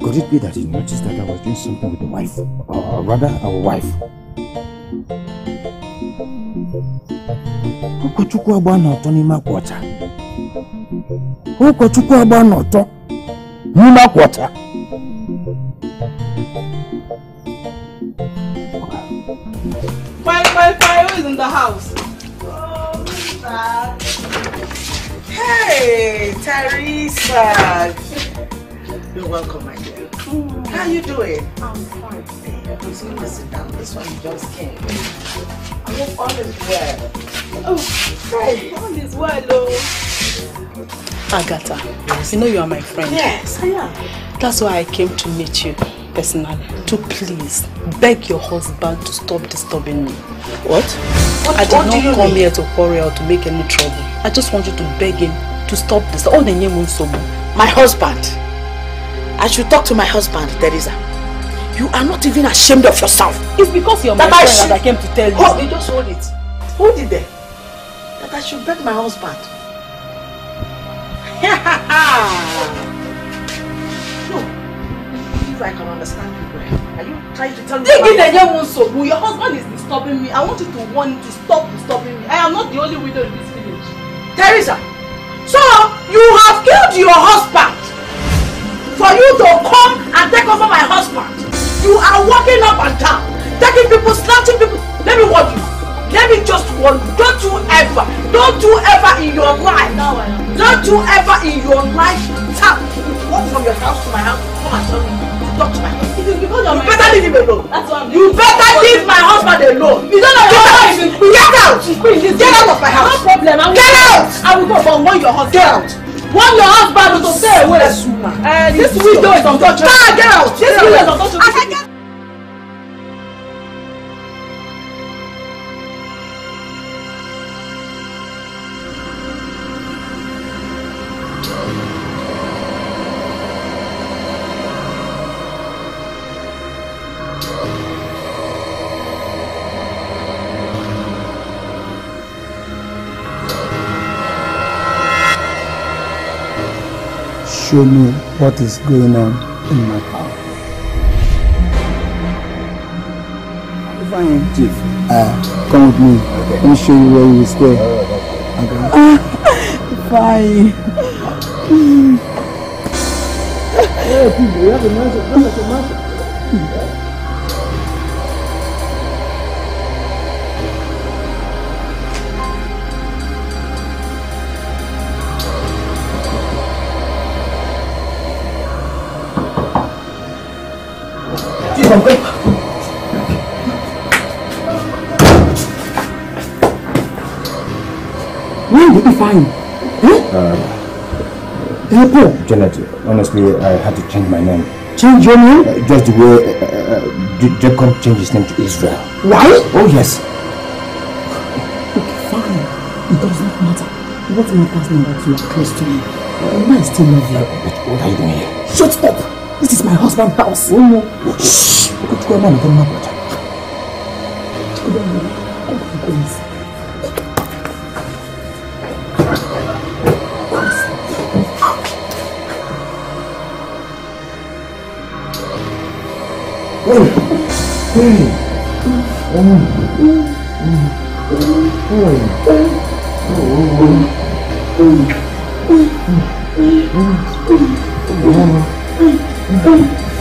Could it be that he noticed that I was doing something with the wife? Or rather, our wife? Ụkọchukwu agba n'ọtọ n'ime akwa ọcha. Ụkọchukwu agba n'ọtọ n'ime akwa ọcha. Fine, fine, fine. Who is in the house? Oh, Hey, Teresa. You're welcome, my dear. Mm. How are you doing? I'm fine. Hey, please come and sit down. This one just came. I hope all is well. Oh, hey, all is well, oh. Agatha, you know you are my friend. Yes, I am. That's why I came to meet you personally. To please beg your husband to stop disturbing me. What? I did what you not come mean? here to quarrel or to make any trouble. I just want you to beg him to stop this. All the name. My husband. I should talk to my husband, Teresa. You are not even ashamed of yourself. It's because you're my That I friend should- that I came to tell you. Hold it, just hold it. Hold it there. That I should beg my husband. no. If I can understand you. Are you trying to tell me. Your husband is disturbing me. I want you to warn him to stop disturbing me. I am not the only widow in this village. Teresa, so you have killed your husband for you to come and take over my husband. You are walking up and down, taking people, snatching people. Let me warn you. Let me just warn you. Don't you ever, don't you ever in your life, don't you ever in your life tap, walk from your house to my house, come and tell me talk to my husband. You better leave him alone. You better leave my husband alone. You don't know your husband. Get out! Get out of my house! No problem. I will Get out! I will go, but warn your husband. Get out! Warn your husband to stay away. Uh, this widow is untouchable. Ah, get out! This Get widow is out. untouchable. Show me what is going on in my house. Fine, Chief. Uh, come with me. Let me show you where you will stay. Okay. Fine. Hey, people, you have a mansion. Look at the mansion. Chief, I'm coming. Why did you find? Uh, April, Janet, honestly, I had to change my name. change your name? Uh, just the way uh, uh, Jacob changed his name to Israel. Why? Oh, yes. Okay, fine. It does not matter. What matters now that you are close to me? And I still love you. But what are you doing here? Shut up! This is my husband's house. Oh no. Shh! 때만 끝난 거죠. 그러면 꼭 보고 있어. 어이, 어이, 어머, 어이, 어이, 어이, 어이, 어이,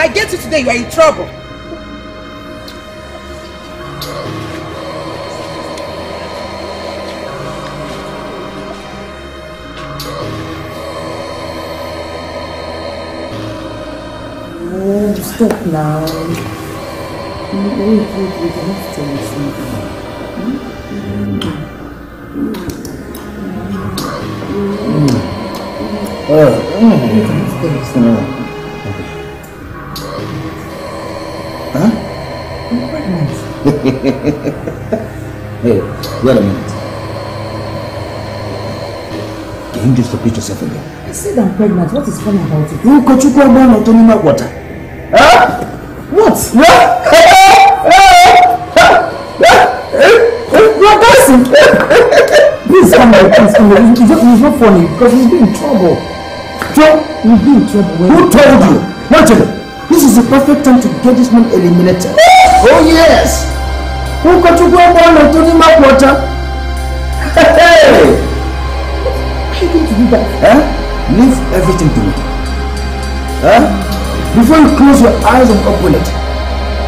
I get you today, you are in trouble. Oh, stop now. Wait, wait, wait. I have to tell you something. Huh? Hmm. Oh, hmm. hey, wait a minute. Can you just repeat yourself again? I said I'm pregnant. What is funny about it? Ụkọchukwu ọgbọ nọdụ n'ime ọgbọcha. What? You're dancing. Please come here, please come here. It's, it's, it's not funny because we'll be in trouble. Joe, we'll be in trouble. Who told you? Martin, this is the perfect time to get this man eliminated. Oh yes! Ụkọchukwu ọgbọ nọdụ n'ime ọgbọcha. Hey! that. Eh? Leave everything to me. Eh? Before you close your eyes and open it,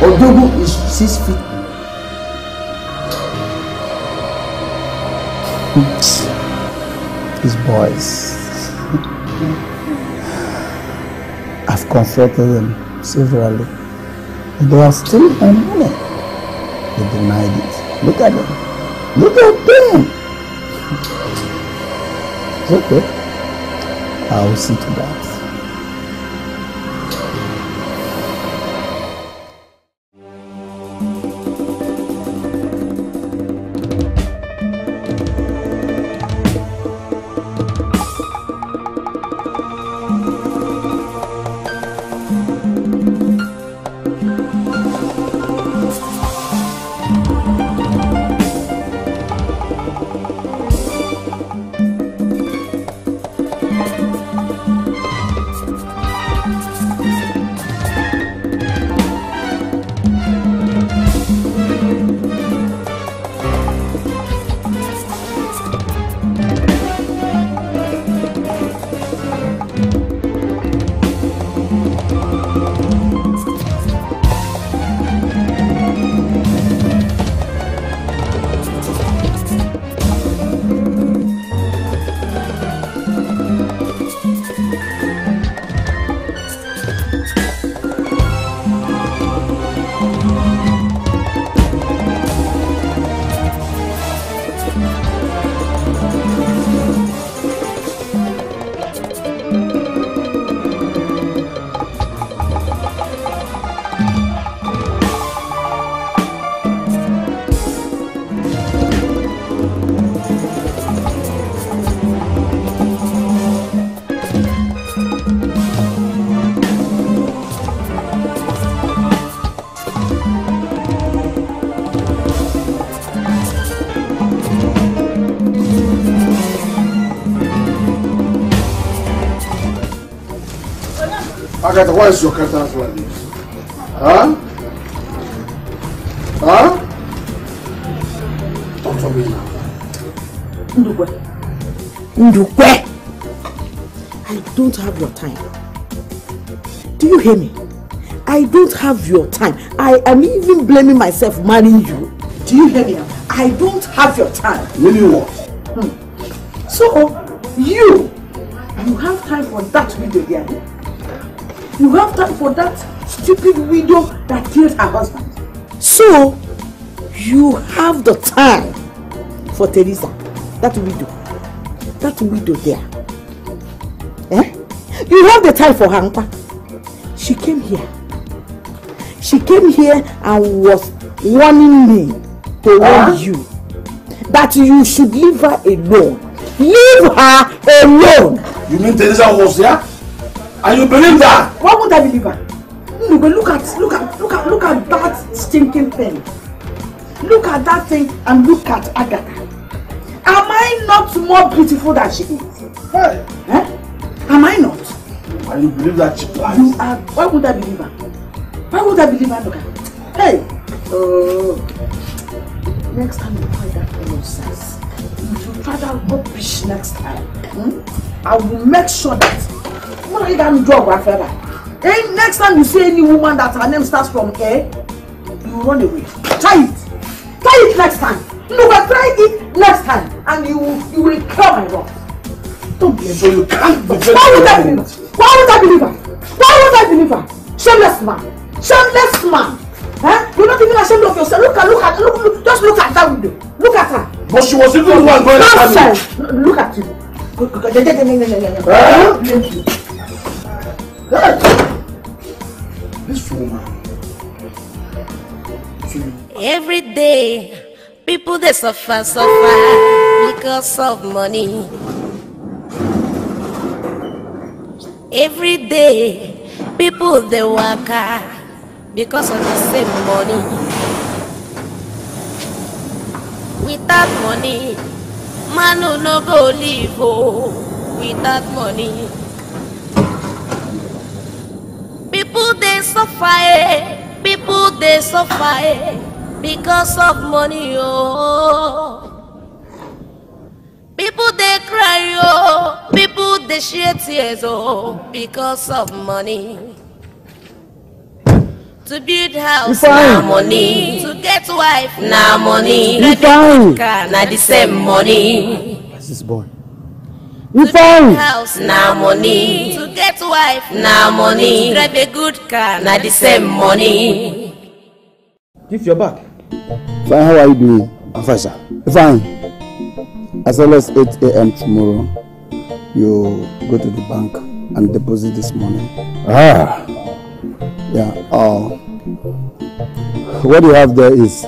Odogu is six feet. These boys. I've confronted them severally. And they are still on money. They denied it. Look at them. Look at them. It's okay. I will see to that. Agatha, why is your countenance like this? Huh? Huh? Talk to me now. Ndukwe. Ndukwe! I don't have your time. Do you hear me? I don't have your time. I am even blaming myself marrying you. Do you hear me? I don't have your time. Meaning what? Hmm. So, you, you have time for that for that stupid widow that killed her husband. So, you have the time for Teresa, that widow, that widow there. Eh? You have the time for Hankwa. She came here. She came here and was warning me to warn you that you should leave her alone. Leave her alone. You mean Teresa was here? And you believe that? Why would I believe her? No, but look at look at look at look at that stinking thing. Look at that thing and look at Agatha. Am I not more beautiful than she is? Hey. Eh? Am I not? And you believe that she lies? You are. Why would I believe her? Why would I believe her? Look at. Hey. Oh. next time you try that nonsense, if you try that rubbish next time, hmm, I will make sure that Why well, that drug, Rafaela? Then next time you see any woman that her name starts from A, you run away. Try it. Try it next time. No, but try it next time, and you you will cure my wrong. Don't be a so you can't be Why would I believe her? Why would I believe her? Why would I believe? Shameless man. Shameless man. Huh? You're not even ashamed of yourself. Look at look at look, look just look at that window. Look at her. But she was even the one going to Look at you. Eh? Look at you. This woman. Every day, people they suffer, suffer because of money. Every day, people they work because of the same money. Without money, man no no go live oh. Without money, people they suffer, eh. people they suffer eh, because of money oh. People they cry oh, people shed tears oh because of money. To build house na money. To get wife na money. Ifeanyi. Car na the same money. Where's this boy? Ifeanyi. house na money. To get wife na money. Drive a good car na the same money. Give your back. Fine, how are you doing? I'm fine, sir. Fine. As early as 8 a.m. tomorrow, you go to the bank and deposit this money. Ah. Yeah. Uh, what you have there is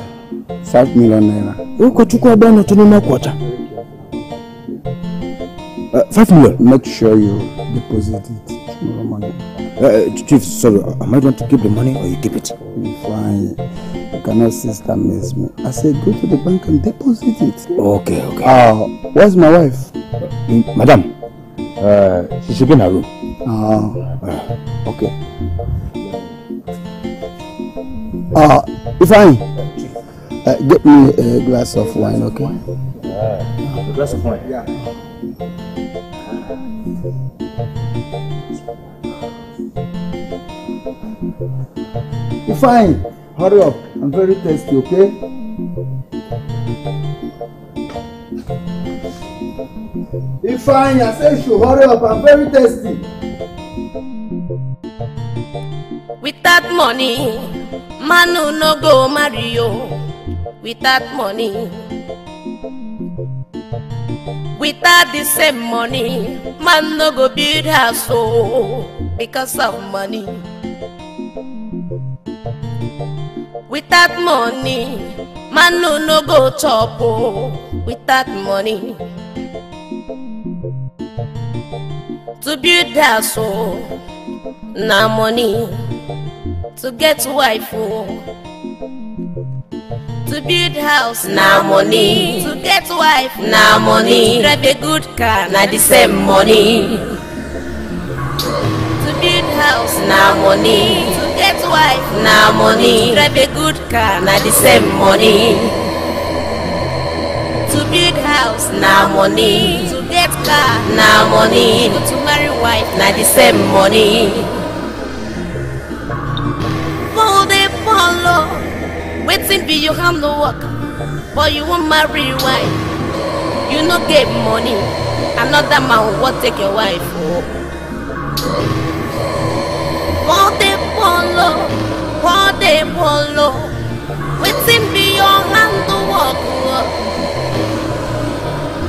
5 million naira. Ụkọchukwu abịa n'otu n'ime kwọcha. Uh, five million. Make sure you deposit it tomorrow morning. Uh, Chief, sorry, am I going to keep the money or you keep it? Fine. You cannot sister miss me. I said go to the bank and deposit it. Okay, okay. Uh, where's my wife? Mm, Madam, uh, she should be in her room. Ah, Uh, okay. Uh, Ifeanyi, uh, get me a glass of wine, okay? a glass of wine. Yeah. Ifeanyi, hurry up. I'm very thirsty, okay? Ifeanyi, I say you should hurry up. I'm very thirsty. That money, man who no go marry you. With that money. Without the same money, man no go build house oh, because of money. Without money, man no no go chop oh, without money. To build house oh, na money. To get wife oh, to build house na money. To get wife na money. Drive a good car na the same money. To build house na money. Get wife na money. Drive a good car na the same money. To build house na money. To get car na money. To marry wife na the same money. For the follow. Wetin be your hand no work, but you wan marry wife. You no get money, another man wan take your wife o. For dey follow, for dey follow, wetin be your hand no work o.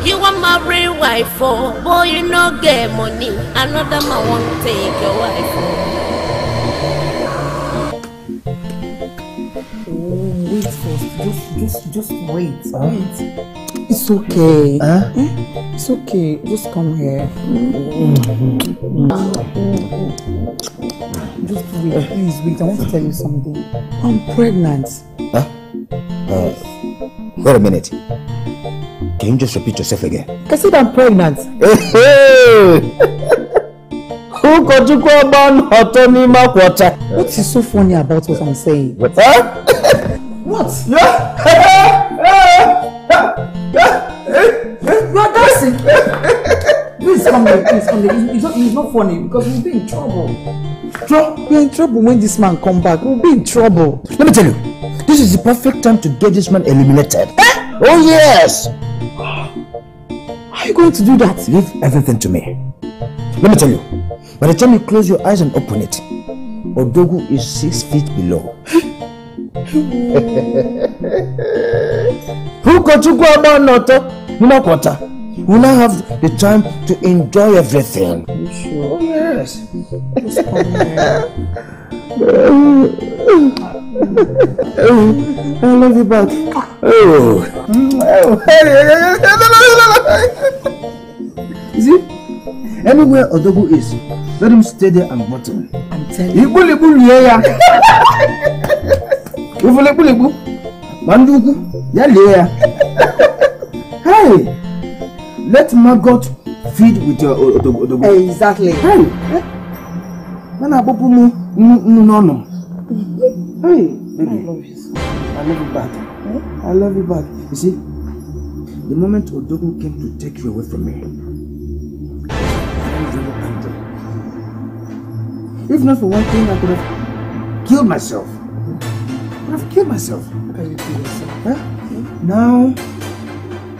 You wan marry wife o, boy, you no get money, another man won't take your wife. Oh, Just, just, just wait. Wait. It's okay. Huh? Eh? It's okay. Just come here. Just wait, please wait. I want to tell you something. I'm pregnant. Huh? Uh, wait a minute. Can you just repeat yourself again? I said I'm pregnant. Ụkọchukwu ọgba ọtọ n'ime akwọcha. What is so funny about what I'm saying? What? Huh? What? You are dancing. Please come here. Please come here. It's, not, it's not funny because we'll be in trouble. Tro- We're in trouble when this man come back. We'll be in trouble. Let me tell you, this is the perfect time to get this man eliminated. Eh? Oh yes! How are you going to do that? Leave everything to me. Let me tell you, by the time you close your eyes and open it, Odogwu is six feet below. N'ọtọ n'ime akwọcha will now have the time to enjoy everything. You sure? Oh yes. Just. I love you back. Oh. See, anywhere Odogu is, let him stay there and bottle. I'm telling you. Igbuligbu lie ya. Ifuligbuligbu. Ma ndị ukwu, ya lie ya. Hey, let Margot feed with your. Odogu. Exactly. Hey, ọ na-agbapụ m nnu n'ọnụ. Hey, baby. I love you. I love you back. I love you back. You see, the moment Odogu came to take you away from me. If not for one thing, I could have killed myself. I could have killed myself. Huh? Now,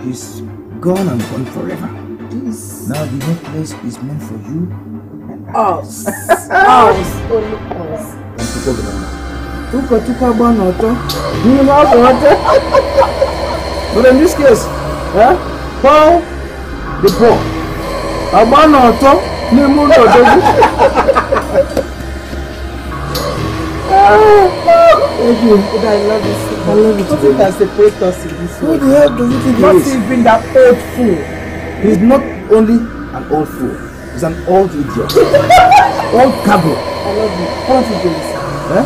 he's gone and gone forever. Now the new place is meant for you Us. Us. Only us. and to go around. Ụkọchukwu agba n'ọtọ n'ime afọ ọtọ. But in this case, eh, Paul the poor, Agba n'ọtọ n'ime ụlọ odogwu. Thank But I love you. I love you too. can separate us in this way. Who the hell do you think he Not is? even that old fool. He's not only an old fool, he's an old idiot. old cabro. I love you. How much you do this? Eh?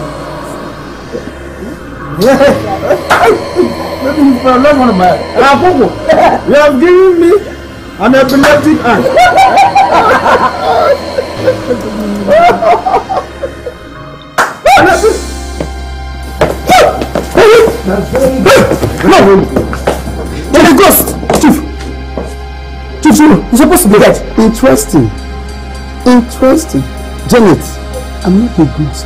Maybe he's for love one of my Rapopo. You have given me an epileptic eye. No! You're a ghost! Chief! Chief, you, you're supposed to be dead. Interesting. Interesting. Janet, I'm not a ghost.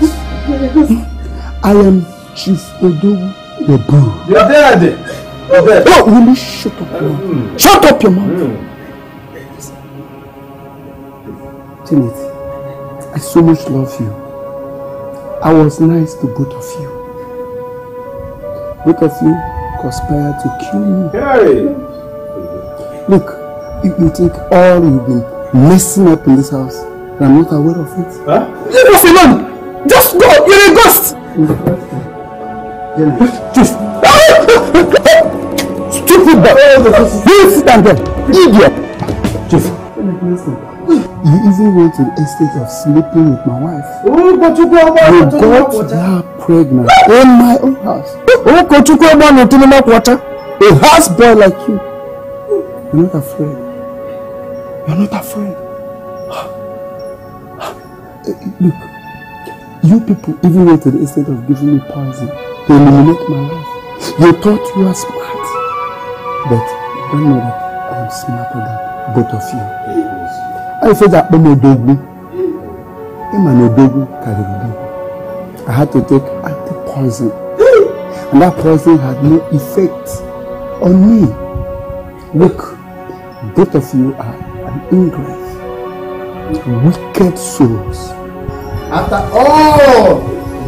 I am Chief Odogu the Boo. You're dead. You're dead. Oh, will you shut up your mouth? Shut up your mouth. Janet, I so much love you. I was nice to both of you. Both of you conspire to kill me. Hey! Look, you, you think all you've been messing up in this house, and I'm not aware of it? Huh? Leave us alone! Just go! You're a ghost! Chief! Stupid boy! You down there! Idiot! Chief! You even went to the estate of sleeping with my wife. Oh, but you go You got her pregnant in my own house. Ọ nọ n'ime ọkwọcha. A house boy like you. You're not afraid. You're not afraid. Look, you people even went to the estate of giving me poison to eliminate my life. You thought you were smart. But don't know that I am smarter than both of you. I said that I'm Odogwu. I'm an Odogwu Karibidogwu. I had to take anti-poison. And that poison had no effect on me. Look, both of you are an ingrate. Wicked souls. After all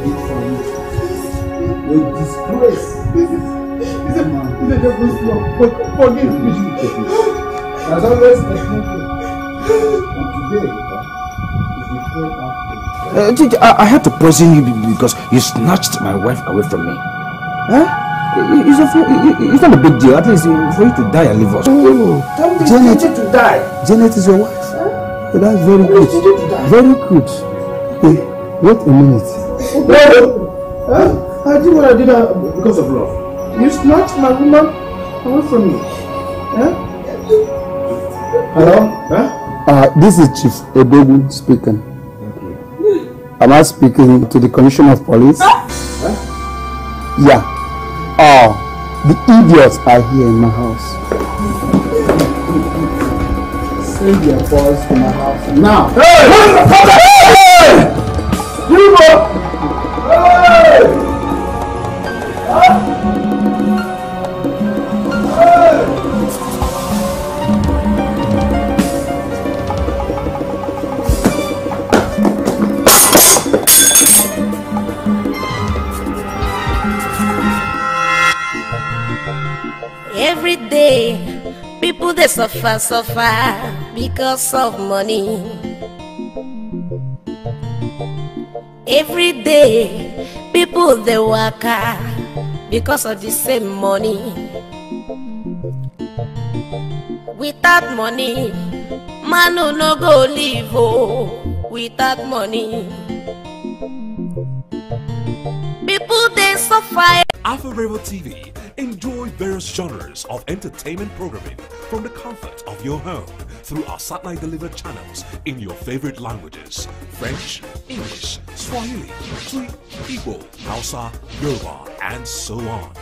you did for you disgrace. This is, devil's. Forgive me. Always today. Uh, I, I had to poison you because you snatched my wife away from me. Huh? It's, a, it's not a big deal. At least for you to die and leave us. Oh, Janet, Janet, to die. Janet is your wife. Oh, that's very good. Very good. Hey, wait a minute. No, huh? I did what I did uh, because of love. You snatched my woman away from me. Huh? Hello? Huh? Uh, this is Chief Odogwu speaking. Am I speaking to the Commissioner of Police? Huh? Yeah. Oh, the idiots are here in my house. Send your boys to my house now. Hey! Motherfucker! Hey! You go! They suffer, suffer because of money. Every day, people work hard because of the same money. Without money, man no go live oh. Without money, people they suffer. Alpha Rebel TV. Enjoy various genres of entertainment programming from the comfort of your home through our satellite delivered channels in your favorite languages French, English, Swahili, Twi, Igbo, Hausa, Yoruba, and so on.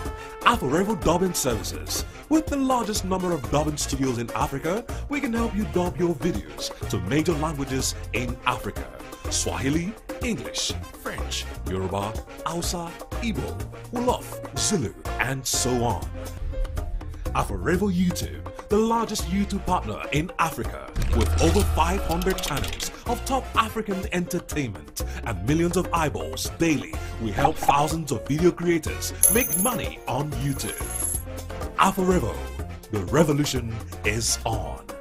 Aforevo Dubbing Services. With the largest number of dubbing studios in Africa, we can help you dub your videos to major languages in Africa. Swahili, English, French, Yoruba, Hausa, Igbo, Wolof, Zulu, and so on. Aforevo YouTube, the largest YouTube partner in Africa, with over 500 channels of top African entertainment and millions of eyeballs daily. We help thousands of video creators make money on YouTube. Aforevo, the revolution is on.